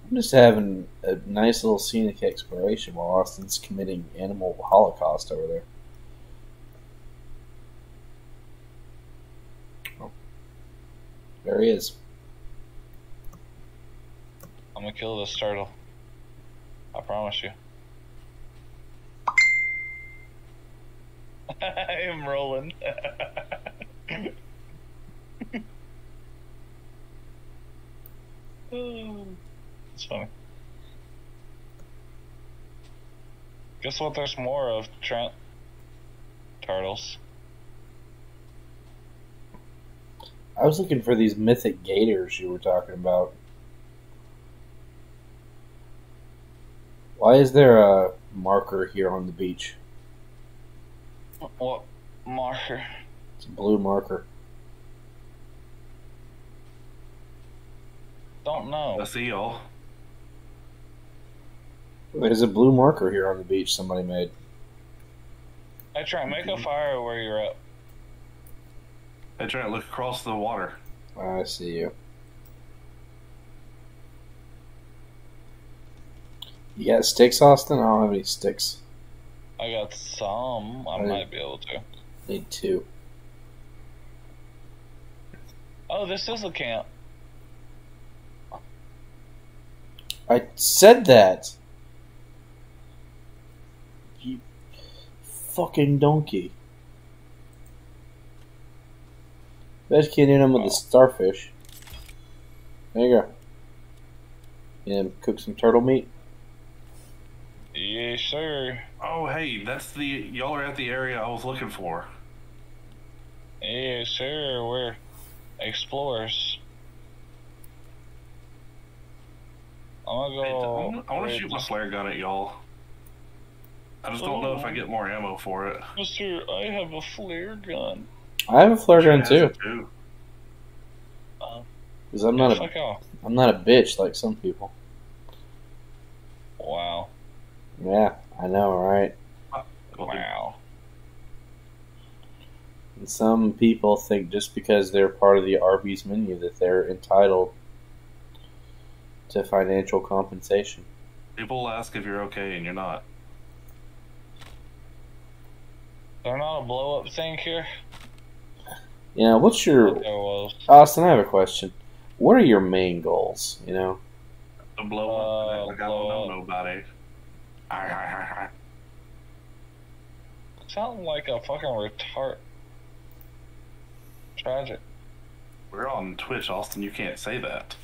I'm just having a nice little scenic exploration while Austin's committing animal holocaust over there. Oh. There he is. I'm gonna kill this turtle. I promise you. I am rolling. Mm. it's funny. Guess what? There's more of Trent turtles. I was looking for these mythic gators you were talking about. Why is there a marker here on the beach? What marker? It's a blue marker. Don't know. I see y'all. There's a blue marker here on the beach somebody made. Hey Trent, make a fire where you're at. try Trent, look across the water. I see you. You got sticks, Austin? I don't have any sticks. I got some. I Right. might be able to. Need two. Oh, this is a camp. I said that. You fucking donkey. Bet you in them with the starfish. There you go. And cook some turtle meat. Yes, sir. Oh, hey, that's the y'all are at the area I was looking for. Yes, sir. We're explorers. I'm gonna Hey, go. I want to shoot my flare gun at y'all. I just don't know if I get more ammo for it. Mister, I have a flare gun. I have a flare gun too, too. Um, because I'm not a Fuck off. I'm not a bitch like some people. Wow. Yeah, I know, right? Wow. And some people think just because they're part of the Arby's menu that they're entitled to financial compensation. People ask if you're okay and you're not. There not a blow up thing here? Yeah, what's your Austin? I have a question. What are your main goals? You know, To blow Uh, up like I don't blow know up. nobody. Sound like a fucking retard. Tragic. We're on Twitch, Austin. You can't say that.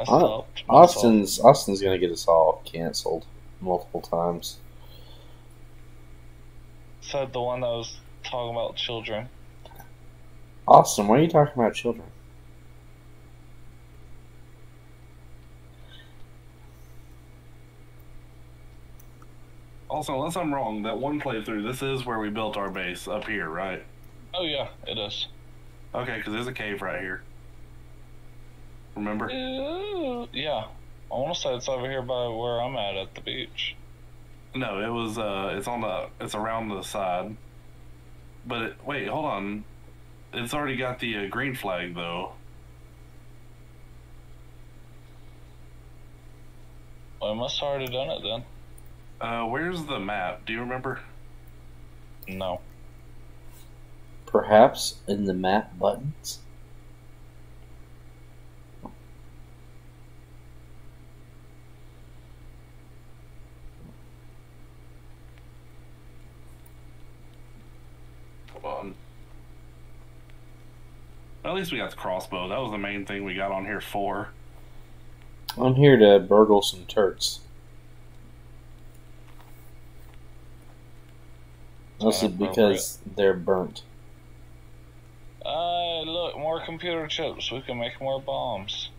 I stopped. Austin's Austin's gonna get us all canceled multiple times. Said the one that was talking about children. Austin, why are you talking about children? Also, unless I'm wrong, that one playthrough, this is where we built our base up here, right? Oh yeah, it is. Okay, because there's a cave right here. Remember? Uh, yeah. I want to say it's over here by where I'm at at the beach. No, it was. Uh, it's on the. It's around the side. But it, wait, hold on. It's already got the uh, green flag though. Well, I must have already done it then. Uh, where's the map? Do you remember? No. Perhaps in the map buttons. On. At least we got the crossbow. That was the main thing we got on here for. I'm here to burgle some turks. Mostly because they're burnt. Uh, look, more computer chips. We can make more bombs.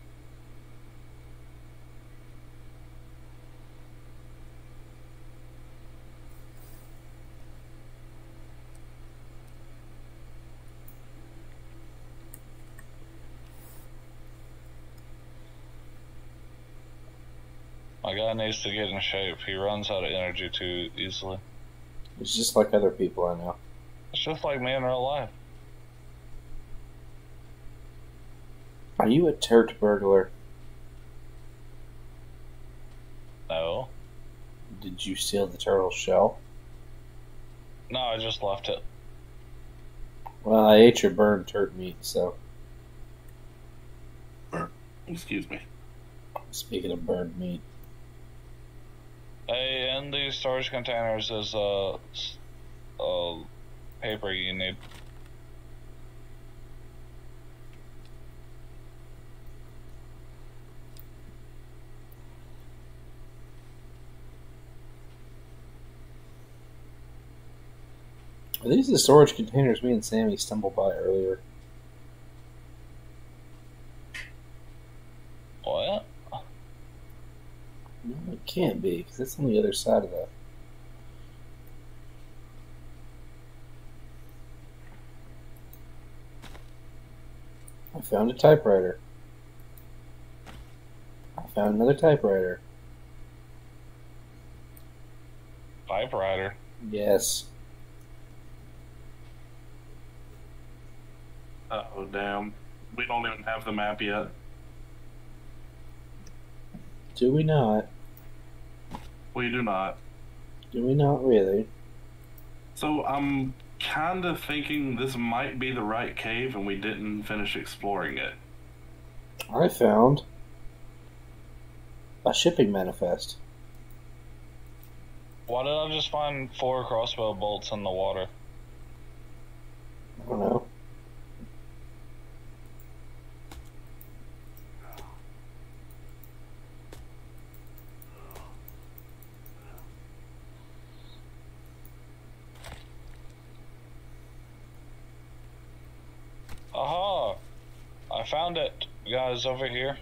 My guy needs to get in shape. He runs out of energy too easily. It's just like other people I know. It's just like me in real life. Are you a turret burglar? No. Did you steal the turtle shell? No, I just left it. Well, I ate your burned turret meat, so Excuse me. speaking of burned meat. Hey, in these storage containers is a, a paper you need. Are these the storage containers me and Sammy stumbled by earlier? What? No, it can't be, because it's on the other side of that. I found a typewriter. I found another typewriter. Typewriter. Yes. Oh damn. We don't even have the map yet. Do we not? We do not. Do we not really? So I'm kind of thinking this might be the right cave, and we didn't finish exploring it. I found a shipping manifest. Why did I just find four crossbow bolts in the water? I don't know. Aha! I found it, guys, over here.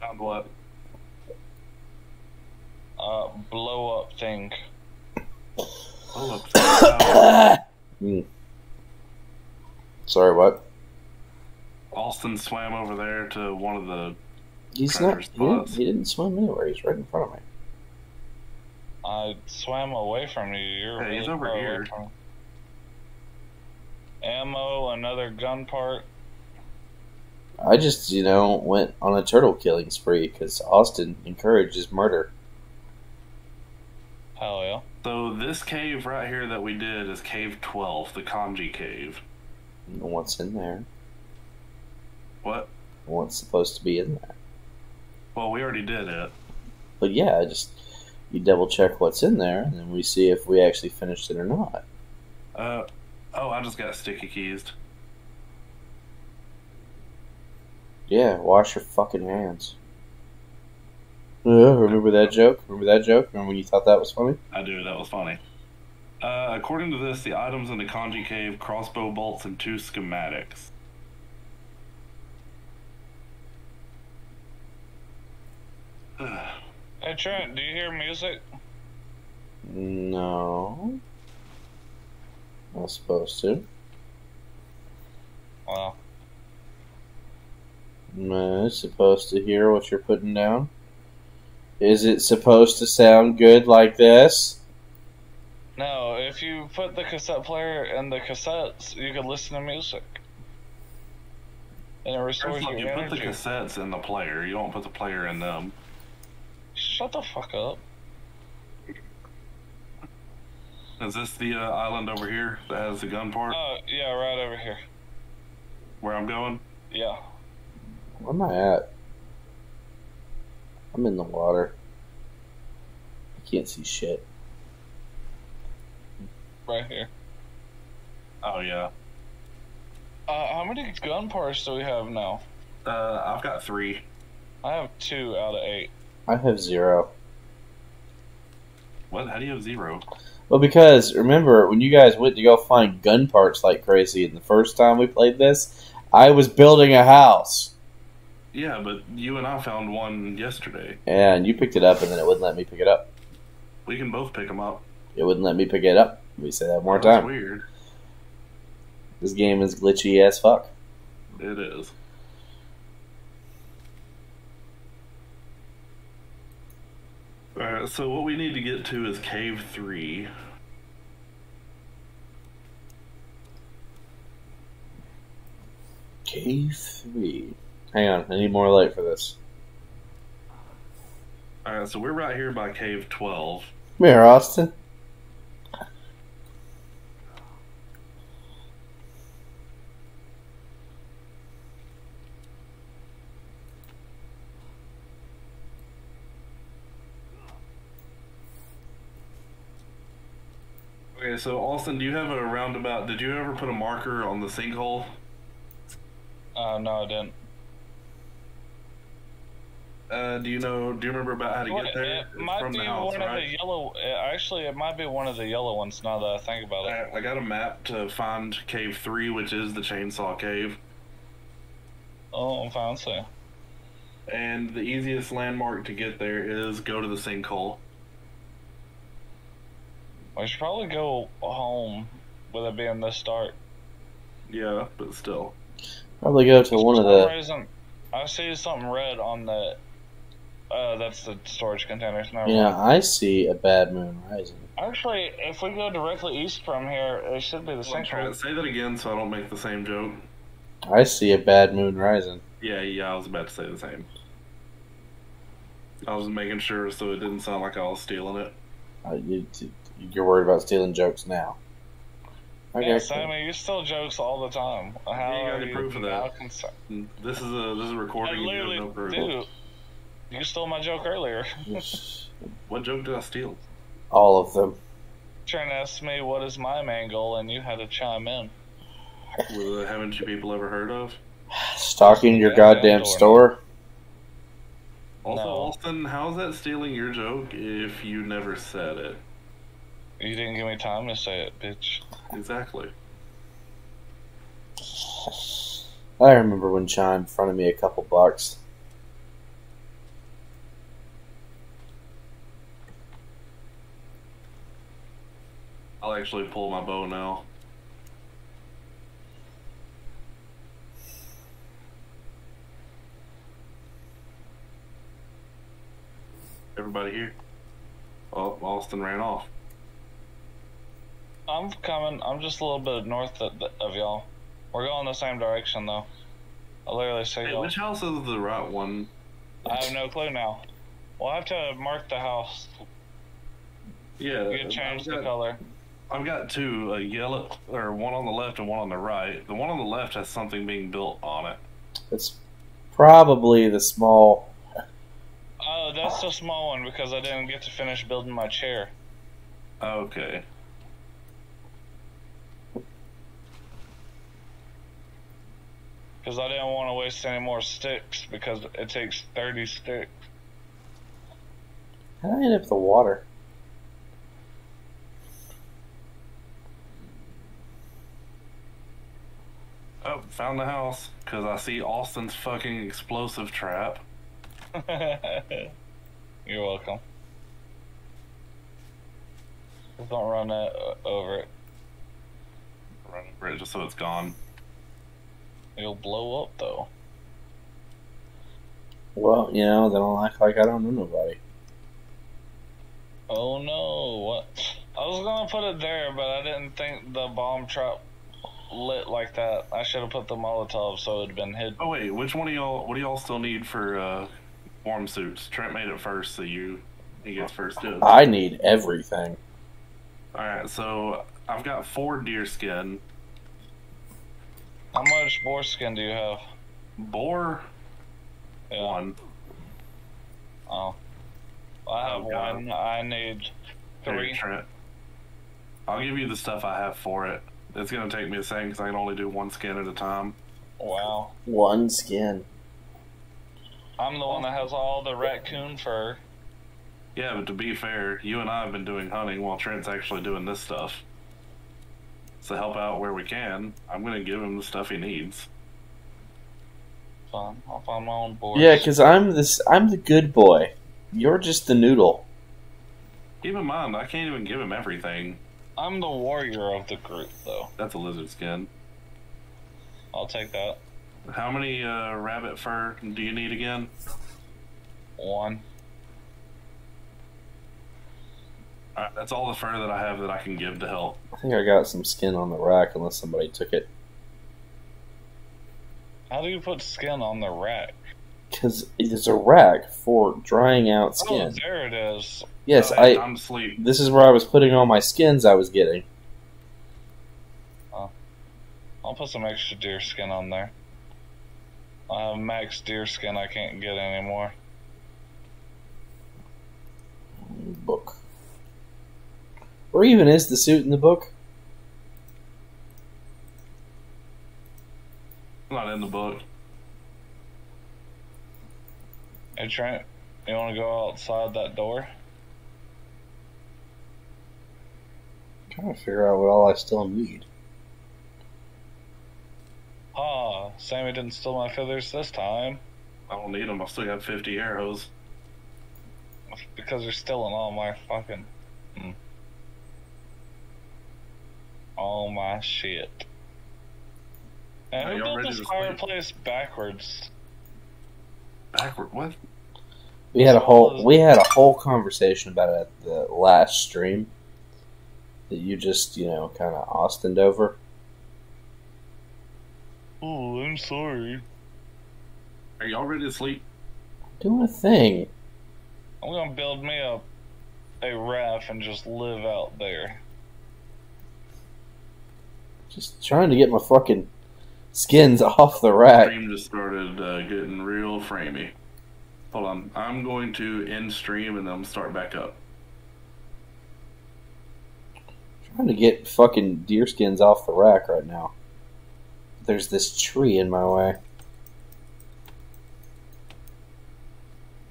Found what? Uh, blow up thing. Oh, look. Hmm. Sorry, what? Austin swam over there to one of the. He's not. He didn't, he didn't swim anywhere. He's right in front of me. I swam away from you. You're Hey, really he's over far away here. From me. Ammo, another gun part. I just, you know, went on a turtle killing spree because Austin encourages murder. Hell yeah. So this cave right here that we did is Cave 12, the Kanji Cave. What's in there? What? What's supposed to be in there? Well, we already did it. But yeah, I just you double check what's in there, and then we see if we actually finished it or not. Uh, oh, I just got sticky keys. Yeah, wash your fucking hands. Yeah, remember that joke? Remember that joke? Remember when you thought that was funny? I do. That was funny. Uh, according to this, the items in the kanji cave: crossbow bolts and two schematics. Hey Trent, do you hear music? No. Not supposed to. Well, No, it's supposed to hear what you're putting down. Is it supposed to sound good like this? No, if you put the cassette player in the cassettes, you could listen to music. And it restores First off, your you put the cassettes in the player. You don't put the player in them. Shut the fuck up. Is this the uh, island over here that has the gun part? Oh, yeah, right over here. Where I'm going? Yeah. Where am I at? I'm in the water. I can't see shit. Right here. Oh yeah. Uh, how many gun parts do we have now? Uh, I've got three. I have two out of eight. I have zero. What? How do you have zero? Well, because remember when you guys went to go find gun parts like crazy, and the first time we played this, I was building a house, Yeah, but you and I found one yesterday. and you picked it up, and then it wouldn't let me pick it up. We can both pick them up. It wouldn't let me pick it up. Me say that more That's time. weird. This game is glitchy as fuck. It is. Alright, so what we need to get to is Cave 3. Cave three. Hang on, I need more light for this. Alright, so we're right here by Cave 12. Come here, Austin. Okay, so Austin, do you have a roundabout? Did you ever put a marker on the sinkhole? Uh, no, I didn't. Uh, do you know? Do you remember about how to Well, get there it might from be the house? one of Right. the yellow. Actually, it might be one of the yellow ones. Now that I think about it. I, I got a map to find Cave Three, which is the Chainsaw Cave, Oh, I'm fancy. and the easiest landmark to get there is go to the sinkhole. We should probably go home with it being this dark. Yeah, but still. Probably go to one of some the. reason, I see something red on the. Uh, that's the storage containers. Never Yeah, mind. I see a bad moon rising. Actually, if we go directly east from here, it should be the Well, try to say that again so I don't make the same joke. I see a bad moon rising. Yeah, yeah, I was about to say the same. I was making sure so it didn't sound like I was stealing it. Uh, you, you're worried about stealing jokes now. Okay. Yeah, cool. Sammy, you steal jokes all the time. How Yeah, you got any proof of that? concerned? Mm, this is a this is a I recording. and you have literally no proof. do. You stole my joke earlier. What joke did I steal? All of them. Trying to ask me what is my main goal, and you had to chime in. Well, uh, haven't you people ever heard of? Stalking your Yeah, goddamn door. store. Also, No. Austin, how's that stealing your joke if you never said it? You didn't give me time to say it, bitch. Exactly. I remember when Chime fronted me a couple bucks. I'll actually pull my bow now. Everybody here? Oh, Austin ran off. I'm coming. I'm just a little bit north of, of y'all. We're going the same direction, though. I literally see Hey, y'all. which house is the right one? I have no clue now. We'll have to mark the house. Yeah, You can change I've the color. I've got two, a yellow, or one on the left and one on the right. The one on the left has something being built on it. It's probably the small. Oh, that's the small one because I didn't get to finish building my chair. Okay. Because I didn't want to waste any more sticks because it takes 30 sticks. How did I end up in the water? Oh, found the house because I see Austin's fucking explosive trap. You're welcome. Just don't run that uh, over it. Run over it just so it's gone. It'll blow up though. Well, you know, then I'll act like I don't know nobody. Oh no! What? I was gonna put it there, but I didn't think the bomb trap lit like that. I should have put the Molotov so it'd been hidden. Oh wait, which one of y'all? What do y'all still need for uh, warm suits? Trent made it first, so you he gets first dibs. I need everything. All right, so I've got four deer skin. How much boar skin do you have? Boar Yeah. one. Oh. I have Oh, God. one. I need three. Trent. I'll give you the stuff I have for it. It's gonna take me a second because I can only do one skin at a time. Wow. One skin. I'm the one that has all the raccoon fur. Yeah, but to be fair, you and I have been doing hunting while Trent's actually doing this stuff. So help out where we can. I'm gonna give him the stuff he needs. Fun. I'll find my own boars. Yeah, because I'm this. I'm the good boy. You're just the noodle. Keep in mind, I can't even give him everything. I'm the warrior of the group, though. That's a lizard skin. I'll take that. How many uh, rabbit fur do you need again? One. Alright, that's all the fur that I have that I can give to help. I think I got some skin on the rack, unless somebody took it. How do you put skin on the rack? Because it is a rack for drying out Oh, skin. there it is. yes, I had I. time to sleep. This is where I was putting all my skins I was getting. I'll put some extra deer skin on there. I have max deer skin I can't get anymore. Book. Where even is the suit in the book? Not in the book. Hey Trent, you want to go outside that door? I'm trying to figure out what all I still need. Ah, Sammy didn't steal my feathers this time I don't need them. I still got 50 arrows. because they're stealing all my fucking. Hmm. All my shit. And Are who built this to sleep? fireplace backwards? Backward. What? We had a whole we had a whole conversation about it at the last stream that you just you know kind of Austined over. Oh, I'm sorry. Are y'all ready to sleep? Doing a thing. I'm gonna build me up a raft and just live out there. Just trying to get my fucking skins off the rack. Stream just started uh, getting real framey. Hold on. I'm going to end stream and then I'm start back up. Trying to get fucking deer skins off the rack right now. There's this tree in my way.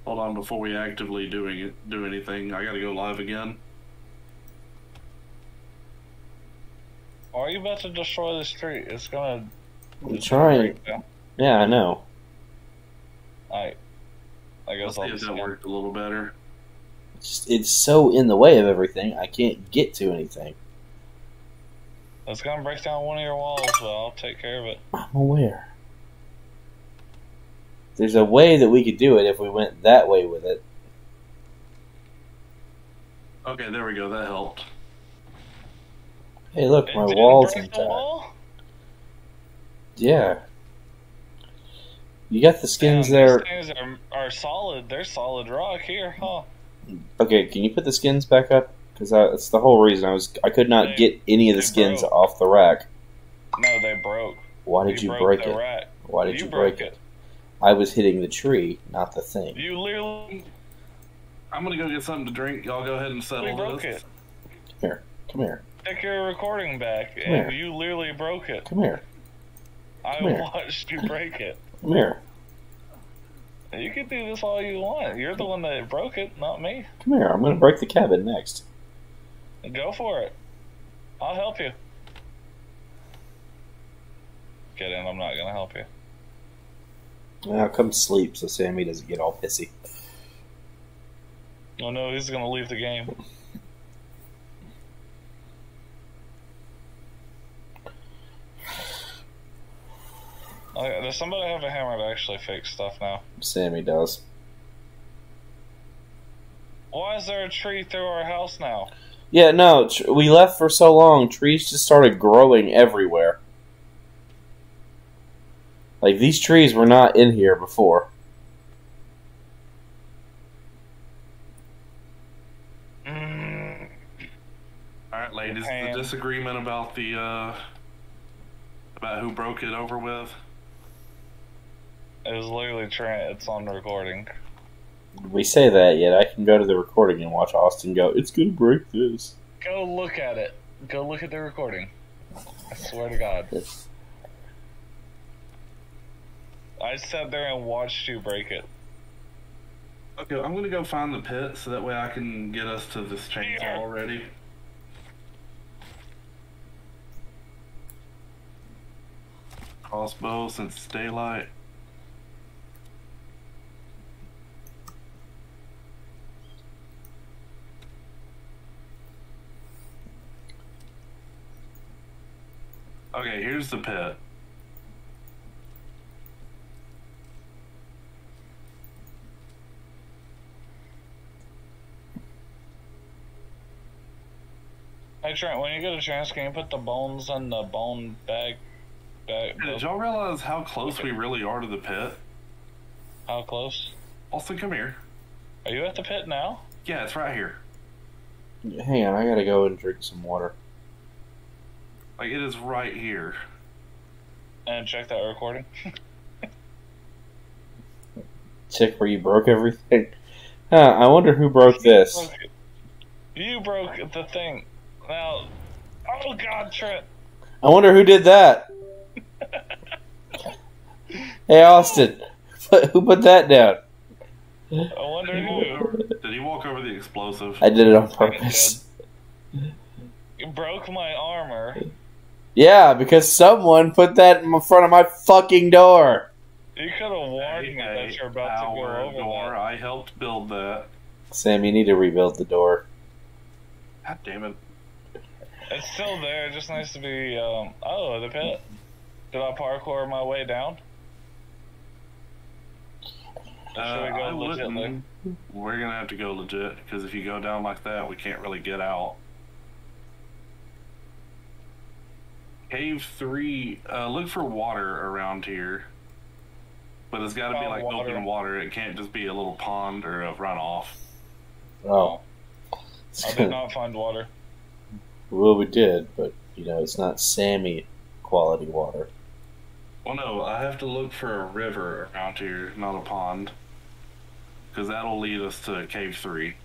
Hold on before we actively doing it, do anything. I gotta go live again. Are you about to destroy this tree? It's gonna. I'm trying. break down. Yeah, I know. I. I Let's guess see I'll if that worked a little better. It's, just, it's so in the way of everything. I can't get to anything. It's gonna break down one of your walls, but I'll take care of it. I'm aware. There's a way that we could do it if we went that way with it. Okay, there we go. That helped. Hey, look, my didn't wall's break the intact. wall? Yeah. You got the skins Damn, there. These things are, are solid. They're solid rock here, huh? Okay, can you put the skins back up? Because that's the whole reason I was. I could not They- get any of the skins broke. off the rack. No, they broke. Why did you, broke break it? rack. Why did you, you, break it? I was hitting the tree, not the thing. You literally I'm gonna go get something to drink. Y'all go ahead and settle broke this. it. Come here. Take your recording back, Come and here. you literally broke it. Come here. I Come here. watched you break it. Come here. You can do this all you want. You're the one that broke it, not me. Come here. I'm going to break the cabin next. Go for it. I'll help you. Get in. I'm not gonna help you. Now come sleep so Sammy doesn't get all pissy. Oh no, he's gonna leave the game. Okay, does somebody have a hammer to actually fix stuff now? Sammy does. Why is there a tree through our house now? Yeah, no, we left for so long, trees just started growing everywhere. Like, these trees were not in here before. Mm, All right, ladies. Japan. The disagreement about the uh, about who broke it over with. It was literally Trent. It's on the recording. We say that, yet I can go to the recording and watch Austin go, it's gonna break this. Go look at it. Go look at the recording. I swear to God. I sat there and watched you break it. Okay, I'm gonna go find the pit so that way I can get us to this Here. chainsaw already. Crossbow since daylight. Okay, here's the pit. Hey Trent, when you get a chance, can you put the bones in the bone bag? bag Hey, Did y'all realize how close we really are to the pit? How close? Austin, come here. Are you at the pit now? Yeah, it's right here. Hang on, I gotta go and drink some water. Like, it is right here. And check that recording. Check where you broke everything. Huh, I wonder who broke this. You broke. You broke the thing. Now, oh God, Trent. I wonder who did that. Hey, Austin, who put that down? I wonder who. Did he walk over the explosive? I did it on purpose. You broke my armor. Yeah, because someone put that in front of my fucking door. You could have warned me that you're about to go our over door. that. I helped build that. Sam, you need to rebuild the door. God damn it. It's still there. It just needs to be. Um, oh, the pit. Did I parkour my way down? Or Uh, should we go I legitly? wouldn't. We're gonna have to go legit because if you go down like that, we can't really get out. Cave three. Uh, look for water around here, but it's got to be like water. open water. It can't just be a little pond or a runoff. Oh. I did not find water. well, we did, but, you know, it's not Sammy quality water. Well, no, I have to look for a river around here, not a pond, because that'll lead us to cave three.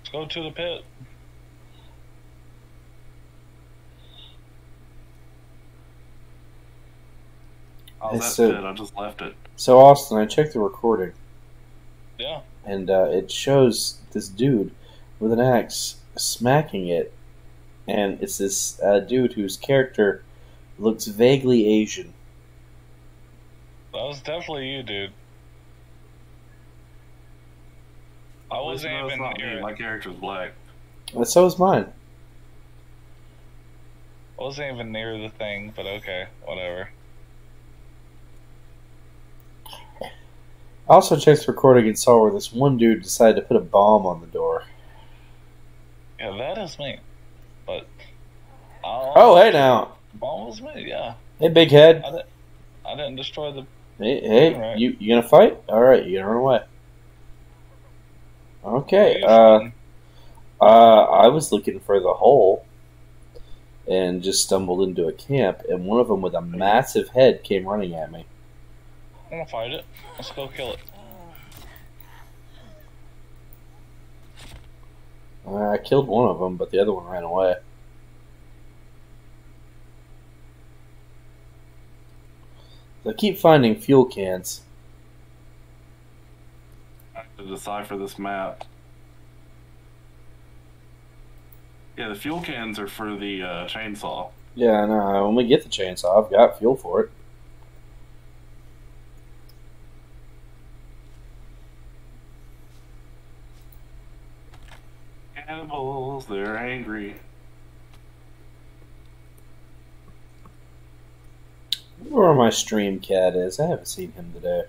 Let's go to the pit. Oh, that's a- it. I just left it. So, Austin, I checked the recording, Yeah. and uh, it shows this dude with an axe smacking it, and it's this uh, dude whose character looks vaguely Asian. That was definitely you, dude. I wasn't you know it's even not near me. My character's black. And so is mine. I wasn't even near the thing, but okay, whatever. I also checked the recording and saw where this one dude decided to put a bomb on the door. Yeah, that is me. But I'll, Oh, hey now. Bomb was me. Yeah, Hey, big head. I didn't. I didn't destroy the. Hey, hey, you you gonna fight? All right, you gonna run away? Okay. Uh, uh, I was looking for the hole, and just stumbled into a camp, and one of them with a massive head came running at me. I'm gonna fight it. Let's go kill it. Uh, I killed one of them, but the other one ran away. I keep finding fuel cans. I have to decipher this map. Yeah, the fuel cans are for the uh, chainsaw. Yeah, I know. When we get the chainsaw, I've got fuel for it. Cannibals, they're angry. where my stream cat is. I haven't seen him today.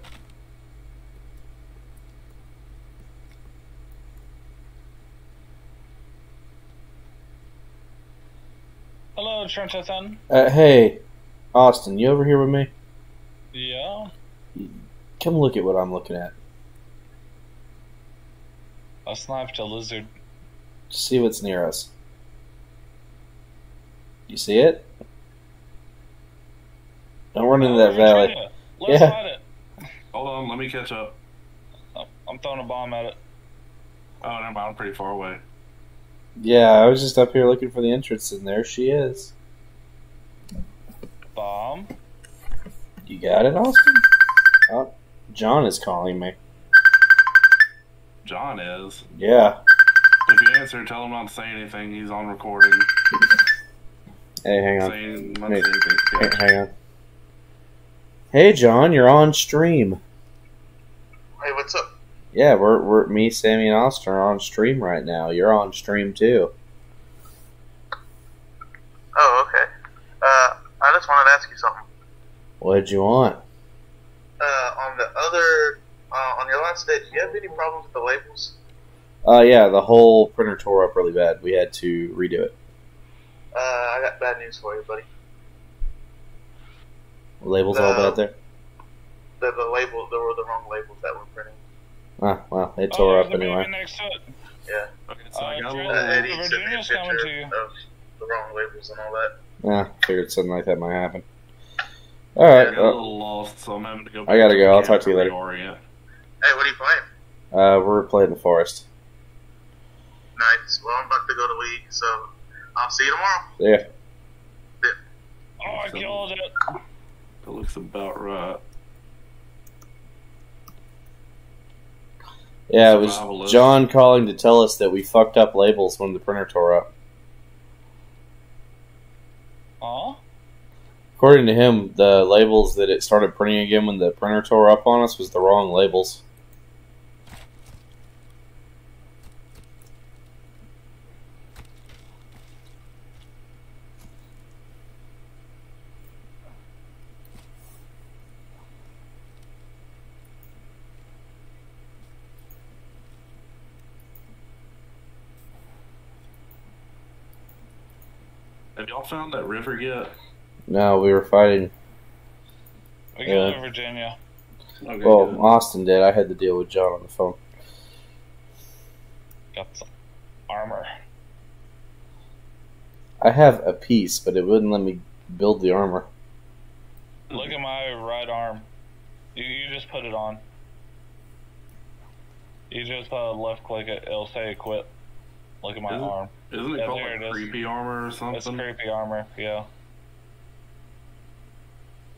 Hello, Trenton. Uh, hey, Austin, you over here with me? Yeah. Come look at what I'm looking at. I sniped a lizard. See what's near us. You see it? Don't run into that valley. Let's Yeah. Hold on, let me catch up. I'm throwing a bomb at it. Oh, never mind. I'm pretty far away. Yeah, I was just up here looking for the entrance, and there she is. Bomb. You got it, Austin? Oh, John is calling me. John is. Yeah. If you answer, tell him not to say anything. He's on recording. Hey, hang on. Saying not Hey. to say anything. Hey, hang on. Hey, John, you're on stream. Hey, what's up? Yeah, we're, we're me, Sammy, and Austin are on stream right now. You're on stream too. Oh, okay. Uh, I just wanted to ask you something. What did you want? Uh, on the other, uh, on your last day, do you have any problems with the labels? Uh, yeah, the whole printer tore up really bad. We had to redo it. Uh, I got bad news for you, buddy. The labels all No. bad there. The, the label, there were the wrong labels that were printing. Ah, well, it oh, tore there's up anyway. next to. Yeah. Okay, so I Uh, got a little. Uh, Eddie sent me a picture of the wrong labels and all that. Yeah, figured something like that might happen. All right, I got a little lost, so I'm having to go. I gotta go. I'll talk to you camera later. reorient. Hey, what are you playing? uh, we're playing the forest. Nice. Well, I'm about to go to league, so I'll see you tomorrow. Yeah, Oh, I So- killed it. That looks about right. yeah. It was John calling to tell us that we fucked up labels when the printer tore up. Huh? According to him, the labels that it started printing again when the printer tore up on us was the wrong labels. Found that river yet? No, we were fighting. We Yeah. killed Virginia. Okay, Well, good. Austin did. I had to deal with John on the phone. Got some armor. I have a piece, but it wouldn't let me build the armor. Look at my right arm. You, you just put it on. You just uh, left click it. It'll say equip. Look at my Isn't- arm. Isn't it Yeah, called like it is. creepy armor or something? It's creepy armor. Yeah.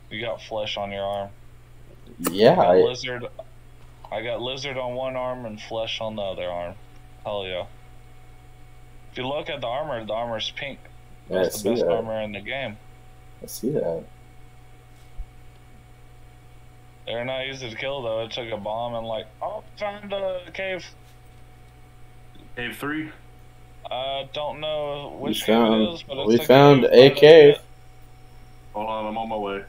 You got flesh on your arm. Yeah, I got I, lizard. I got lizard on one arm and flesh on the other arm. Hell yeah. If you look at the armor, the armor's pink. yeah, I That's the see best that. armor in the game. I see that. They're not easy to kill though. It took a bomb and like, oh, found a cave. Cave three. I don't know We which cave found, it is, but it's we a found cave a cave. Hold on, I'm on my way.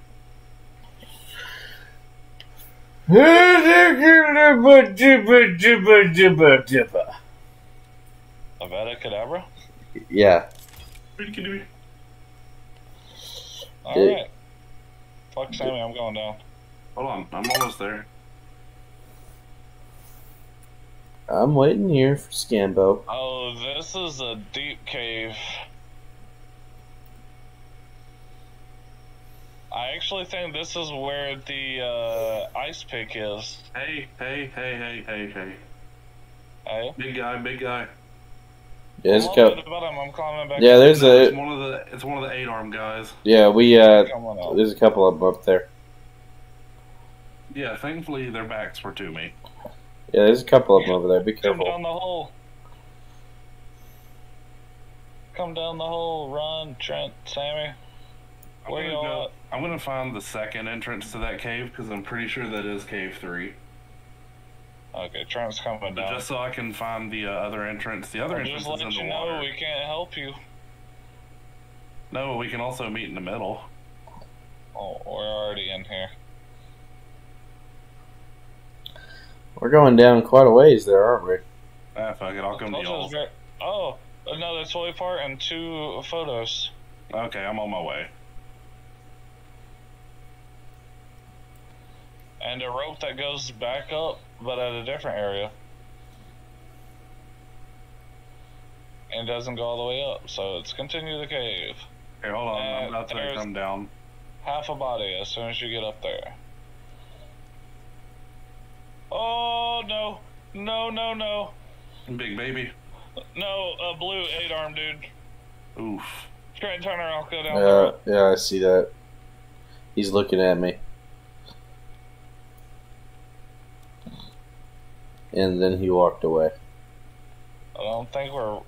Avada Kedavra? Yeah, Alright. Fuck Sammy, I'm going down. Hold on, I'm almost there. I'm waiting here for Scambo. Oh, this is a deep cave. I actually think this is where the uh, ice pick is. Hey, hey, hey, hey, hey, hey. Hey? Big guy, big guy. Yeah, there's a I'm on couple. the I'm climbing back. Yeah, there's No, it's a. one of the it's one of the eight arm guys. Yeah, we uh, there's a couple of them up there. Yeah, thankfully their backs were to me. Yeah, there's a couple of them over there. Be careful. Come down the hole. Come down the hole. Run, Trent, Sammy. I'm Where gonna, y'all go, at? I'm gonna find the second entrance to that cave because I'm pretty sure that is cave three. Okay, Trent's coming But down. just so I can find the uh, other entrance. The other I'll entrance just is in let the you water. know we can't help you. No, we can also meet in the middle. Oh, we're already in here. We're going down quite a ways there, aren't we? Ah, fuck it. I'll come to y'all. Oh, another toy part and two photos. Okay, I'm on my way. And a rope that goes back up, but at a different area. And doesn't go all the way up, so it's continue the cave. Here, hold on. I'm Uh, about to come down. Half a body as soon as you get up there. Oh no! No, no, no! Big baby. No, a blue eight arm dude. Oof. Straight turn around, go down the Yeah, road. yeah, I see that. He's looking at me. And then he walked away. I don't think we're.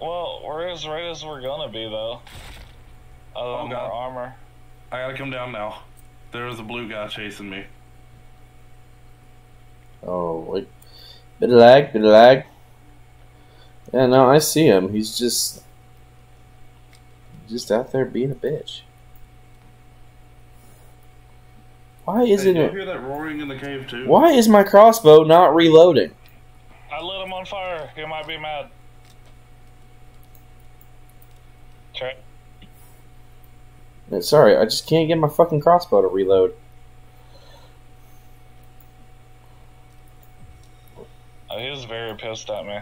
Well, we're as right as we're gonna be though. Other Oh, than God. more armor. I gotta come down now. There is a blue guy chasing me. Oh, wait. Bit of lag, bit of lag. Yeah, no, I see him. He's just. Just out there being a bitch. Why isn't do you it. hear that roaring in the cave too? Why is my crossbow not reloading? I lit him on fire. He might be mad. Okay. Uh, Sorry, I just can't get my fucking crossbow to reload. Uh, he was very pissed at me.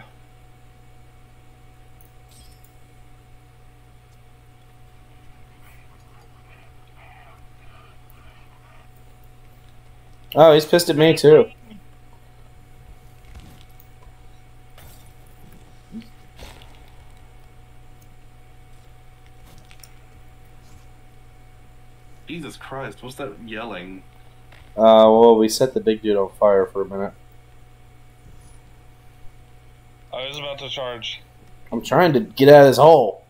Oh, he's pissed at me too. Jesus Christ, what's that yelling? Uh, well, we set the big dude on fire for a minute. I was about to charge. I'm trying to get out of this hole.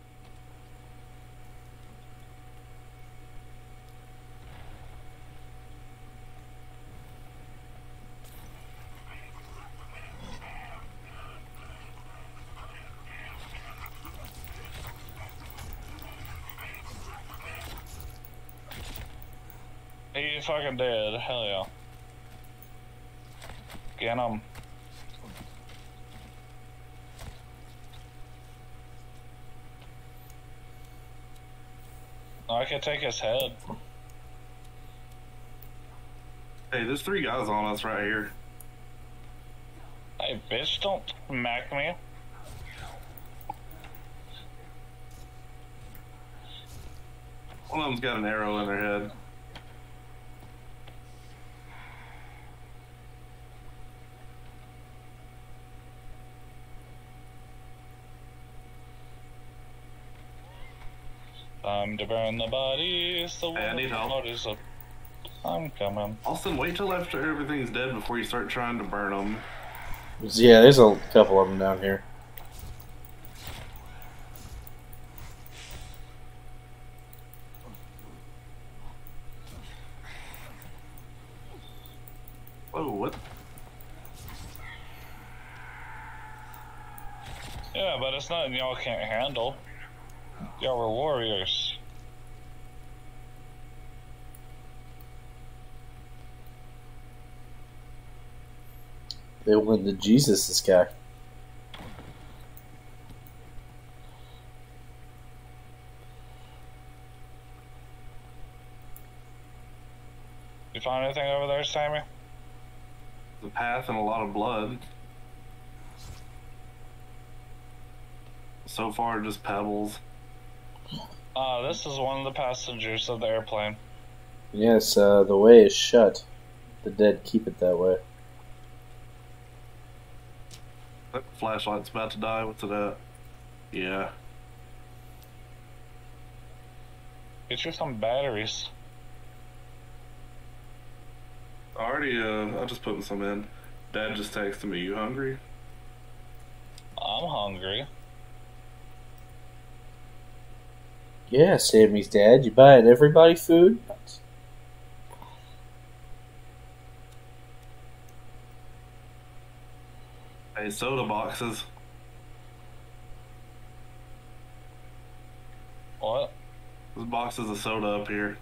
He fucking dead. Hell yeah. Get him. I could take his head. Hey, there's three guys on us right here. Hey, bitch, don't smack me. One of them's got an arrow in their head. Time to burn the bodies. The Hey, I need help. bodies up. I'm coming. Austin, wait till after everything's dead before you start trying to burn them. Yeah, there's a couple of them down here. Oh, what? Yeah, but it's nothing y'all can't handle. Y'all were warriors. They went to Jesus, this guy. You find anything over there, Sammy? The path and a lot of blood. So far, just pebbles. Uh, this is one of the passengers of the airplane. Yes, uh, the way is shut. The dead keep it that way. That flashlight's about to die. What's it at? Yeah. Get you some batteries. Already, uh, I just putting some in. Dad just texted me, you hungry? I'm hungry. Yeah, Sammy's dad. You buying everybody food? Hey, soda boxes. What? There's boxes of soda up here.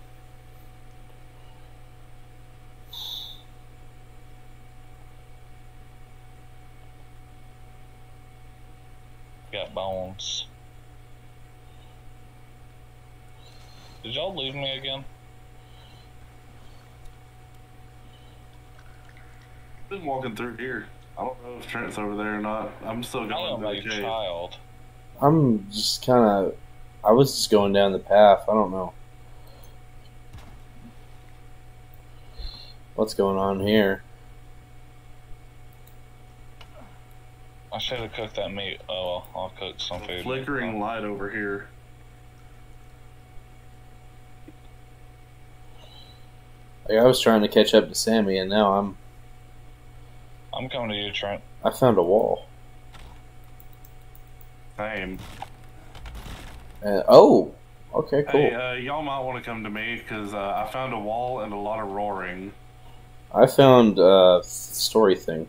Got bones. Did y'all leave me again? Been walking through here. I don't know if Trent's over there or not. I'm still going I going am to a child. I'm just kind of. I was just going down the path. I don't know. What's going on here? I should have cooked that meat. Oh, well, I'll cook some food. Flickering light over here. Like, I was trying to catch up to Sammy, and now I'm. I'm coming to you, Trent. I found a wall. Same. And, oh, okay, cool. Hey, uh, y'all might want to come to me because uh, I found a wall and a lot of roaring. I found a story thing.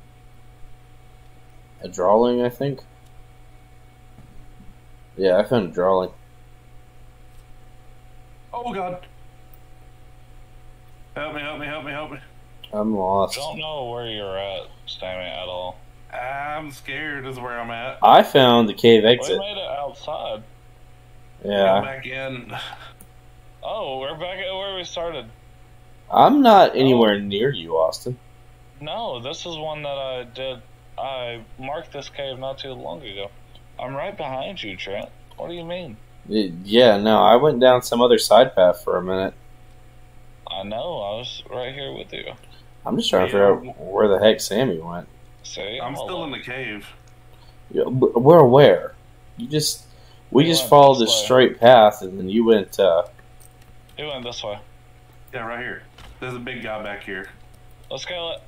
A drawing, I think. Yeah, I found a drawing. Oh God! Help me! Help me! Help me! Help me! I'm lost. I don't know where you're at, Stammy, at all. I'm scared. Is where I'm at. I found the cave exit. We exit. made it outside. Come Yeah, back in. Oh, we're back at where we started. I'm not anywhere near you, Austin. No, this is one that I did. I marked this cave not too long ago. I'm right behind you, Trent. What do you mean? Yeah, no, I went down some other side path for a minute. I know. I was right here with you. I'm just trying to figure out where the heck Sammy went. See, I'm still in the cave. Yeah, but Where? Where? You just we We just followed this a way. straight path, and then you went. uh He went this way. Yeah, right here. There's a big guy back here Let's go. it.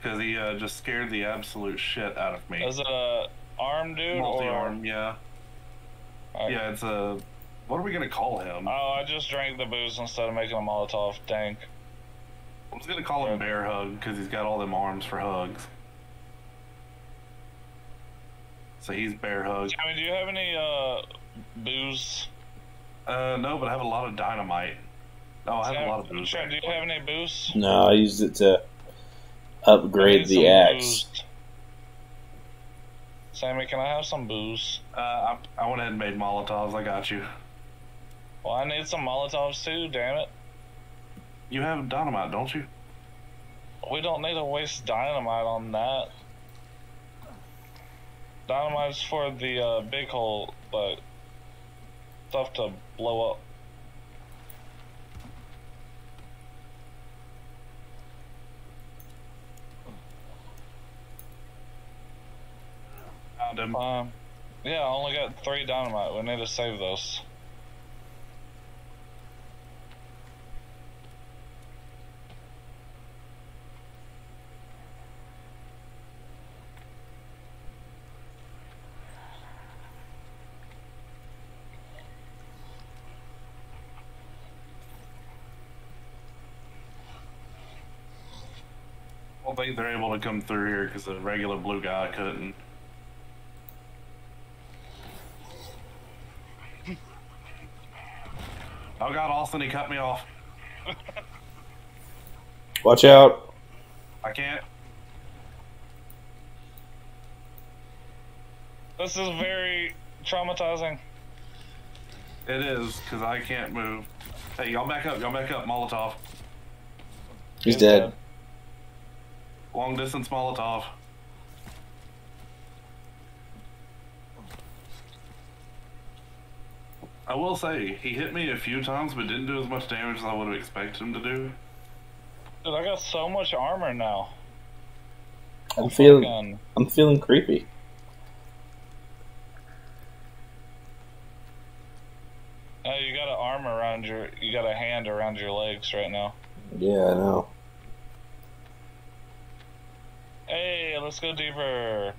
because he uh, just scared the absolute shit out of me. Is it a arm dude Multi or? arm, yeah. Alright. Yeah, it's a. What are we gonna call him? Oh, I just drank the booze instead of making a Molotov. Dang. I'm just gonna call him Bear Hug because he's got all them arms for hugs. So he's Bear Hug. I mean, do you have any uh booze? Uh, no, but I have a lot of dynamite. Oh, I have a lot of booze. Trent, do you have any booze? No, I used it to upgrade the axe. booze. Sammy, can I have some booze? Uh, I, I went ahead and made Molotovs. I got you. Well, I need some Molotovs too. Damn it. You have dynamite, don't you? We don't need to waste dynamite on that. Dynamite's for the uh, big hole, but stuff to blow up. Found him. Um, yeah, I only got three dynamite. We need to save those. Don't think they're able to come through here because the regular blue guy couldn't. Oh God, Austin, he cut me off. Watch out! I can't. This is very traumatizing. It is because I can't move. Hey, y'all back up! Y'all back up! Molotov, He's dead. Long distance Molotov. I will say he hit me a few times, but didn't do as much damage as I would have expected him to do. Dude, I got so much armor now. I'm feeling. Fucking- I'm feeling creepy. Oh, you got an arm around your, you got a hand around your legs right now. Yeah, I know. Hey, let's go deeper.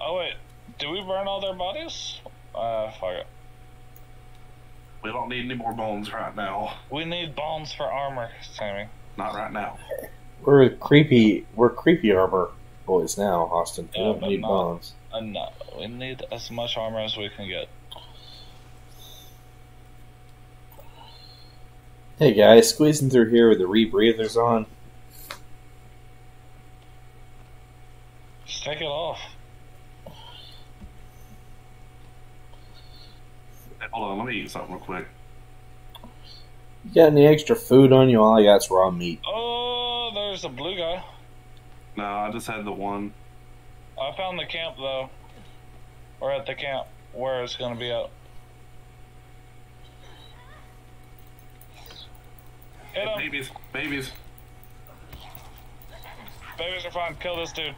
Oh wait, did we burn all their bodies? Uh, fuck it. We don't need any more bones right now. We need bones for armor, Sammy. Not right now. We're creepy. We're creepy armor boys now, Austin. We Yeah, don't need not- bones. Uh, no, we need as much armor as we can get. Hey guys, squeezing through here with the rebreathers on. Just Take it off. Hey, hold on, let me eat something real quick. You got any extra food on you? All I got's raw meat. Oh, there's a blue guy. No, I just had the one. I found the camp though. We're at the camp where it's gonna be at. Hit him. Babies, babies. Babies are fine. Kill this dude.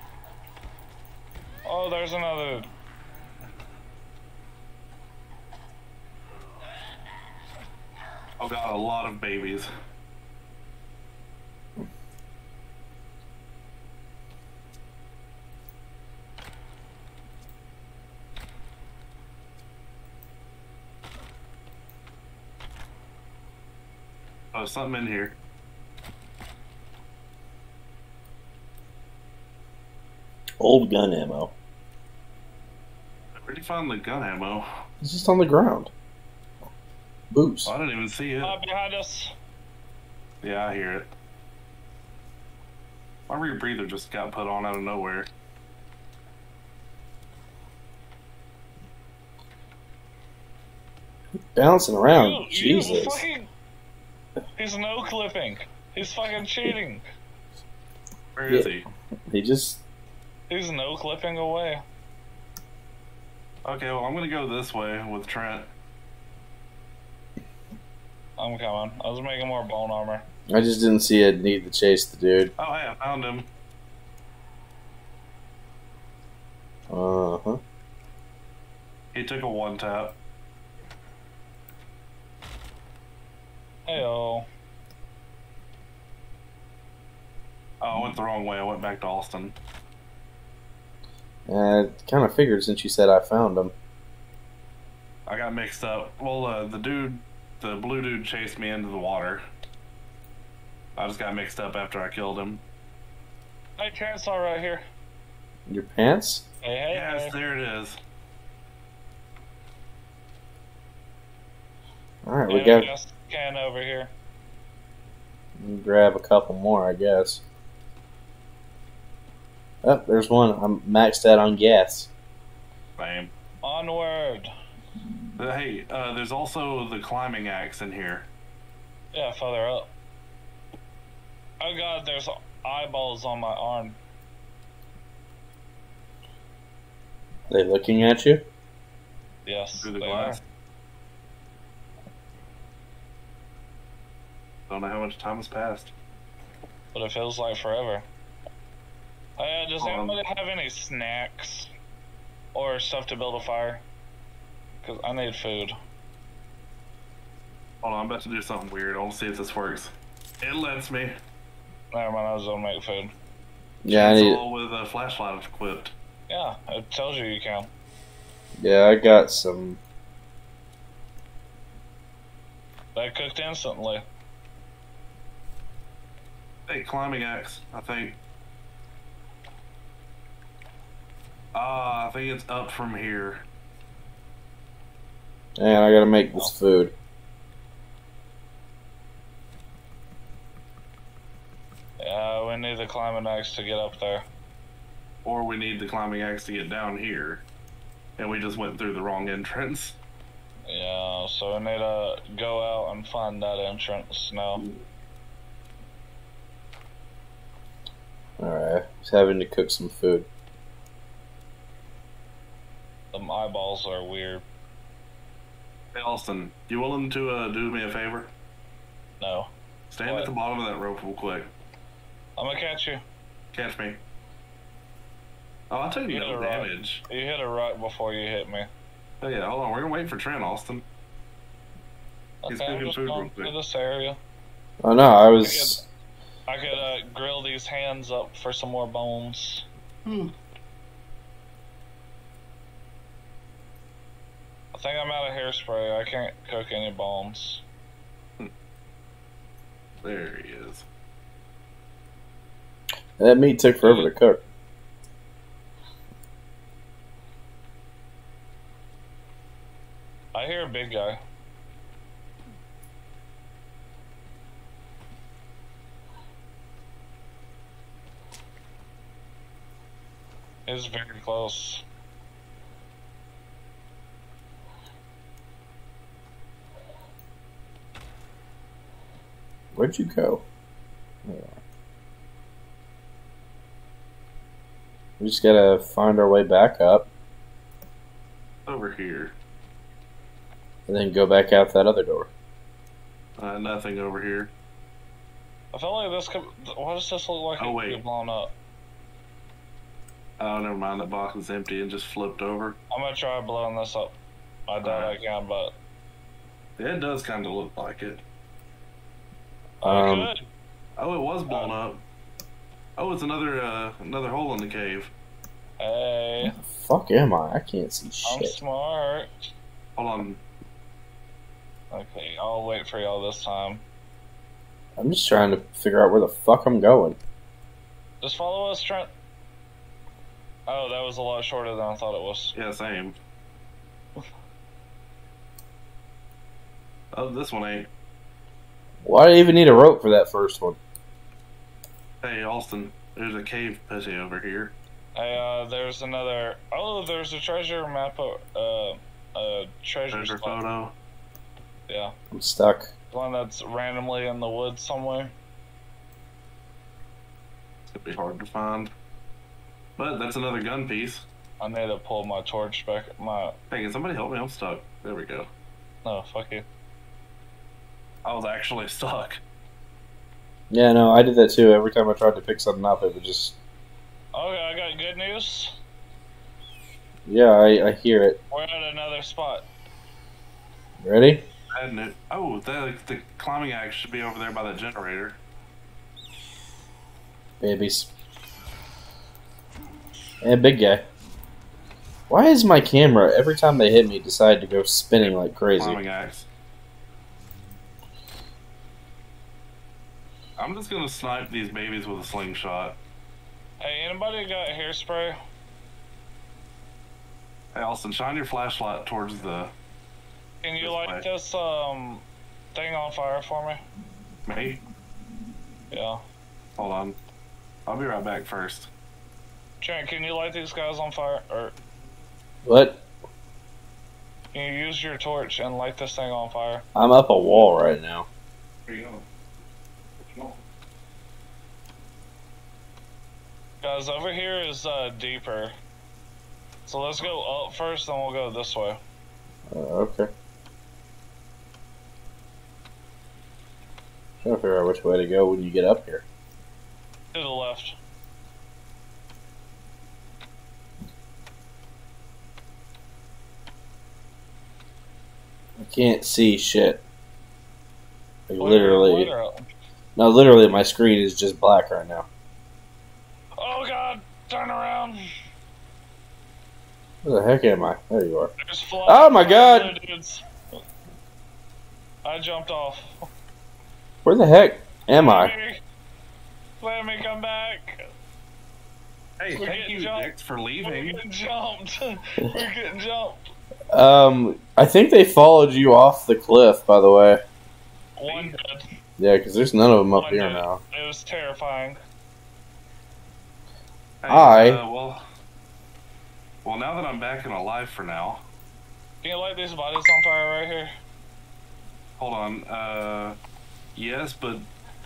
Oh, there's another. dude. I've got a lot of babies. Oh, something in here. Old gun ammo. Where'd you find the gun ammo? It's just on the ground. Boost. Oh, I didn't even see it. Uh, behind us. Yeah, I hear it. My rebreather just got put on out of nowhere. Bouncing around. You- you Jesus. fucking- He's no clipping. He's fucking cheating. Where is Yeah. he? He just. He's no clipping away. Okay, well, I'm gonna go this way with Trent. I'm coming. I was making more bone armor. I just didn't see it need to chase the dude. Oh, hey, I found him. Uh huh. He took a one tap. Heyo. Oh, I went the wrong way. I went back to Austin. I kind of figured since you said I found him. I got mixed up. Well, uh, the dude, the blue dude, chased me into the water. I just got mixed up after I killed him. Hey, chainsaw right here. Your pants? Hey, hey, Yes, hey. there it is. All right, we And got I got can over here. grab a couple more, I guess. Oh, there's one. I'm maxed out on gas. Same. Onward. Uh, Hey, uh, there's also the climbing axe in here. Yeah, further up. Oh god, there's eyeballs on my arm. They looking at you? Yes. Through the glass. are. I don't know how much time has passed. But it feels like forever. Uh, does Um, anybody have any snacks? Or stuff to build a fire? Because I need food. Hold on, I'm about to do something weird. I want to see if this works. It lets me. Never mind, I was gonna make food. Yeah, I It's need. all with a flashlight equipped. Yeah, it tells you you can. Yeah, I got some. They cooked instantly. Hey, climbing axe, I think. Ah, I think it's up from here. And I gotta make this food. Yeah, we need the climbing axe to get up there. Or we need the climbing axe to get down here. And we just went through the wrong entrance. Yeah, so we need to go out and find that entrance now. Alright, just having to cook some food. Some eyeballs are weird. Hey, Austin, you willing to uh, do me a favor? No. Stand What? at the bottom of that rope real quick. I'm gonna catch you. Catch me. Oh, I took You no did right. damage. You hit a right before you hit me. Oh yeah, hold on. We're gonna wait for Trent, Austin. He's Okay, I'm cooking food real going quick. to this area. Oh no, I was. I could uh, grill these hands up for some more bones. Hmm. I think I'm out of hairspray. I can't cook any bones. There he is. That meat took forever to cook. I hear a big guy. It's very close. Where'd you go? There you are. We just gotta find our way back up Over here. and then go back out that other door. Uh, nothing over here. I feel like this could. What does this look like? Oh, it could wait. blown up. Oh, never mind. That box is empty and just flipped over. I'm gonna try blowing this up. I doubt Alright. I can, but Yeah, it does kind of look like it. I Um, could. Oh, it was blown up. Oh, it's another uh, another hole in the cave. Hey, Fuck am I? I can't see shit. I'm smart. Hold on. Okay, I'll wait for y'all this time. I'm just trying to figure out where the fuck I'm going. Just follow us, Trent. Oh, that was a lot shorter than I thought it was. Yeah, same. Oh, this one ain't. Why do you even need a rope for that first one? Hey, Austin, there's a cave pussy over here. Hey, uh, there's another. Oh, there's a treasure map. Of, uh, a treasure, Treasure spot. photo. Yeah, I'm stuck. one that's randomly in the woods somewhere. It'd be hard to find. But that's another gun piece. I need to pull my torch back. My Hey, can somebody help me? I'm stuck. There we go. no, fuck you. I was actually stuck. Yeah, no, I did that too. Every time I tried to pick something up, it would just. Okay, I got good news. Yeah, I, I hear it. We're at another spot. Ready? I had no. Oh, the, the climbing axe should be over there by the generator. Babies. And big guy. Why is my camera, every time they hit me, decide to go spinning like crazy? Climbing axe. I'm just gonna snipe these babies with a slingshot. Hey, anybody got hairspray? Hey, Austin, shine your flashlight towards the Can you This light way. this um thing on fire for me? me. Yeah. Hold on. I'll be right back first. Trent, can you light these guys on fire? Or What? can you use your torch and light this thing on fire? I'm up a wall right now. Here you go. Guys, over here is uh, deeper. So let's go up first, then we'll go this way. Uh, okay. Trying to figure out which way to go when you get up here. To the left. Can't see shit. Like Where- literally, no, literally, my screen is just black right now. Oh god, turn around. Where the heck am I? There you are. Oh my God. I jumped off. Where the heck am I? Let me, let me come back. Hey, We're thank getting you, jumped. Dix, for We're leaving. getting jumped. We're getting jumped. Um, I think they followed you off the cliff. By the way, One dead. yeah, because there's none of them up One here dead. now. It was terrifying. Hey, I- Uh, well, well, now that I'm back and alive for now, Can you light these bodies on fire right here? hold on. Uh, yes, but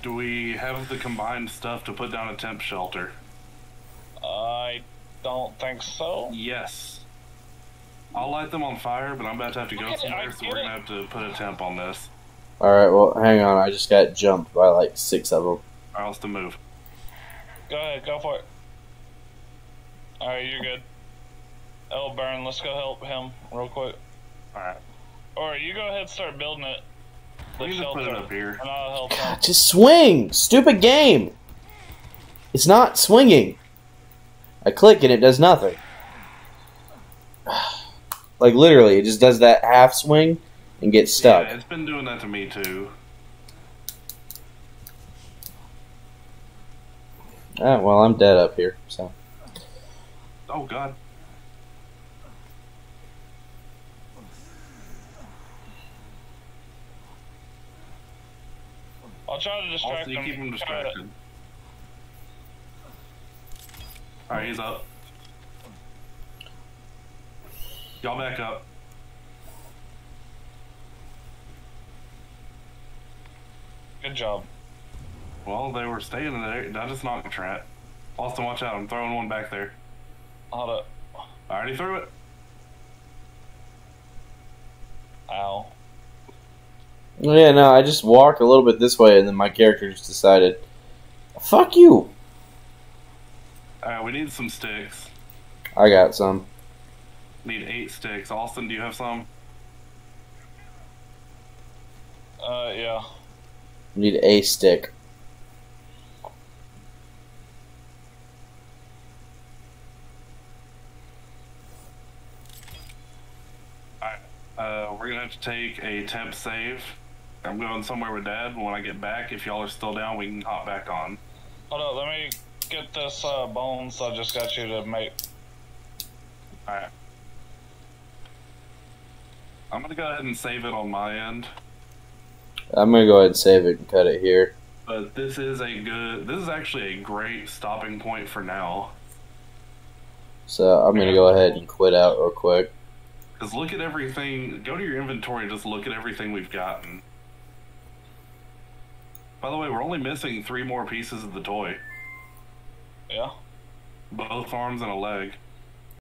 do we have the combined stuff to put down a temp shelter? I don't think so. Yes. I'll light them on fire, but I'm about to have to go somewhere, so we're gonna have to put a temp on this. All right, well, hang on. I just got jumped by like six of them. Or else to move. Go ahead, go for it. Alright, you're good. Oh, Burn, let's go help him real quick. Alright. Alright, you go ahead and start building it. The We can just put it up here. And I'll help him. Just swing, stupid game. It's not swinging. I click and it does nothing. Like literally, it just does that half swing and gets stuck. Yeah, it's been doing that to me too. Ah, well, I'm dead up here. So Oh god. I'll try to distract Also, you him. keep him Try to- distracted. Alright, he's up. Y'all back up. Good job. Well, they were staying there. I just knocked a trap. Austin, watch out. I'm throwing one back there. Hold up. I already threw it. Ow. Yeah, no, I just walked a little bit this way, and then my character just decided, "Fuck you." Alright, we need some sticks. I got some. Need eight sticks. Austin, do you have some? Uh, yeah. Need a stick. Uh, we're gonna have to take a temp save. I'm going somewhere with Dad. When I get back, if y'all are still down, we can hop back on. Hold up. Let me get this uh, bones I just got you to make. Alright. I'm gonna go ahead and save it on my end. I'm gonna go ahead and save it and cut it here. But this is a good. This is actually a great stopping point for now. So I'm gonna go ahead and quit out real quick. Because look at everything. Go to your inventory and just look at everything we've gotten. By the way, we're only missing three more pieces of the toy Yeah. both arms and a leg.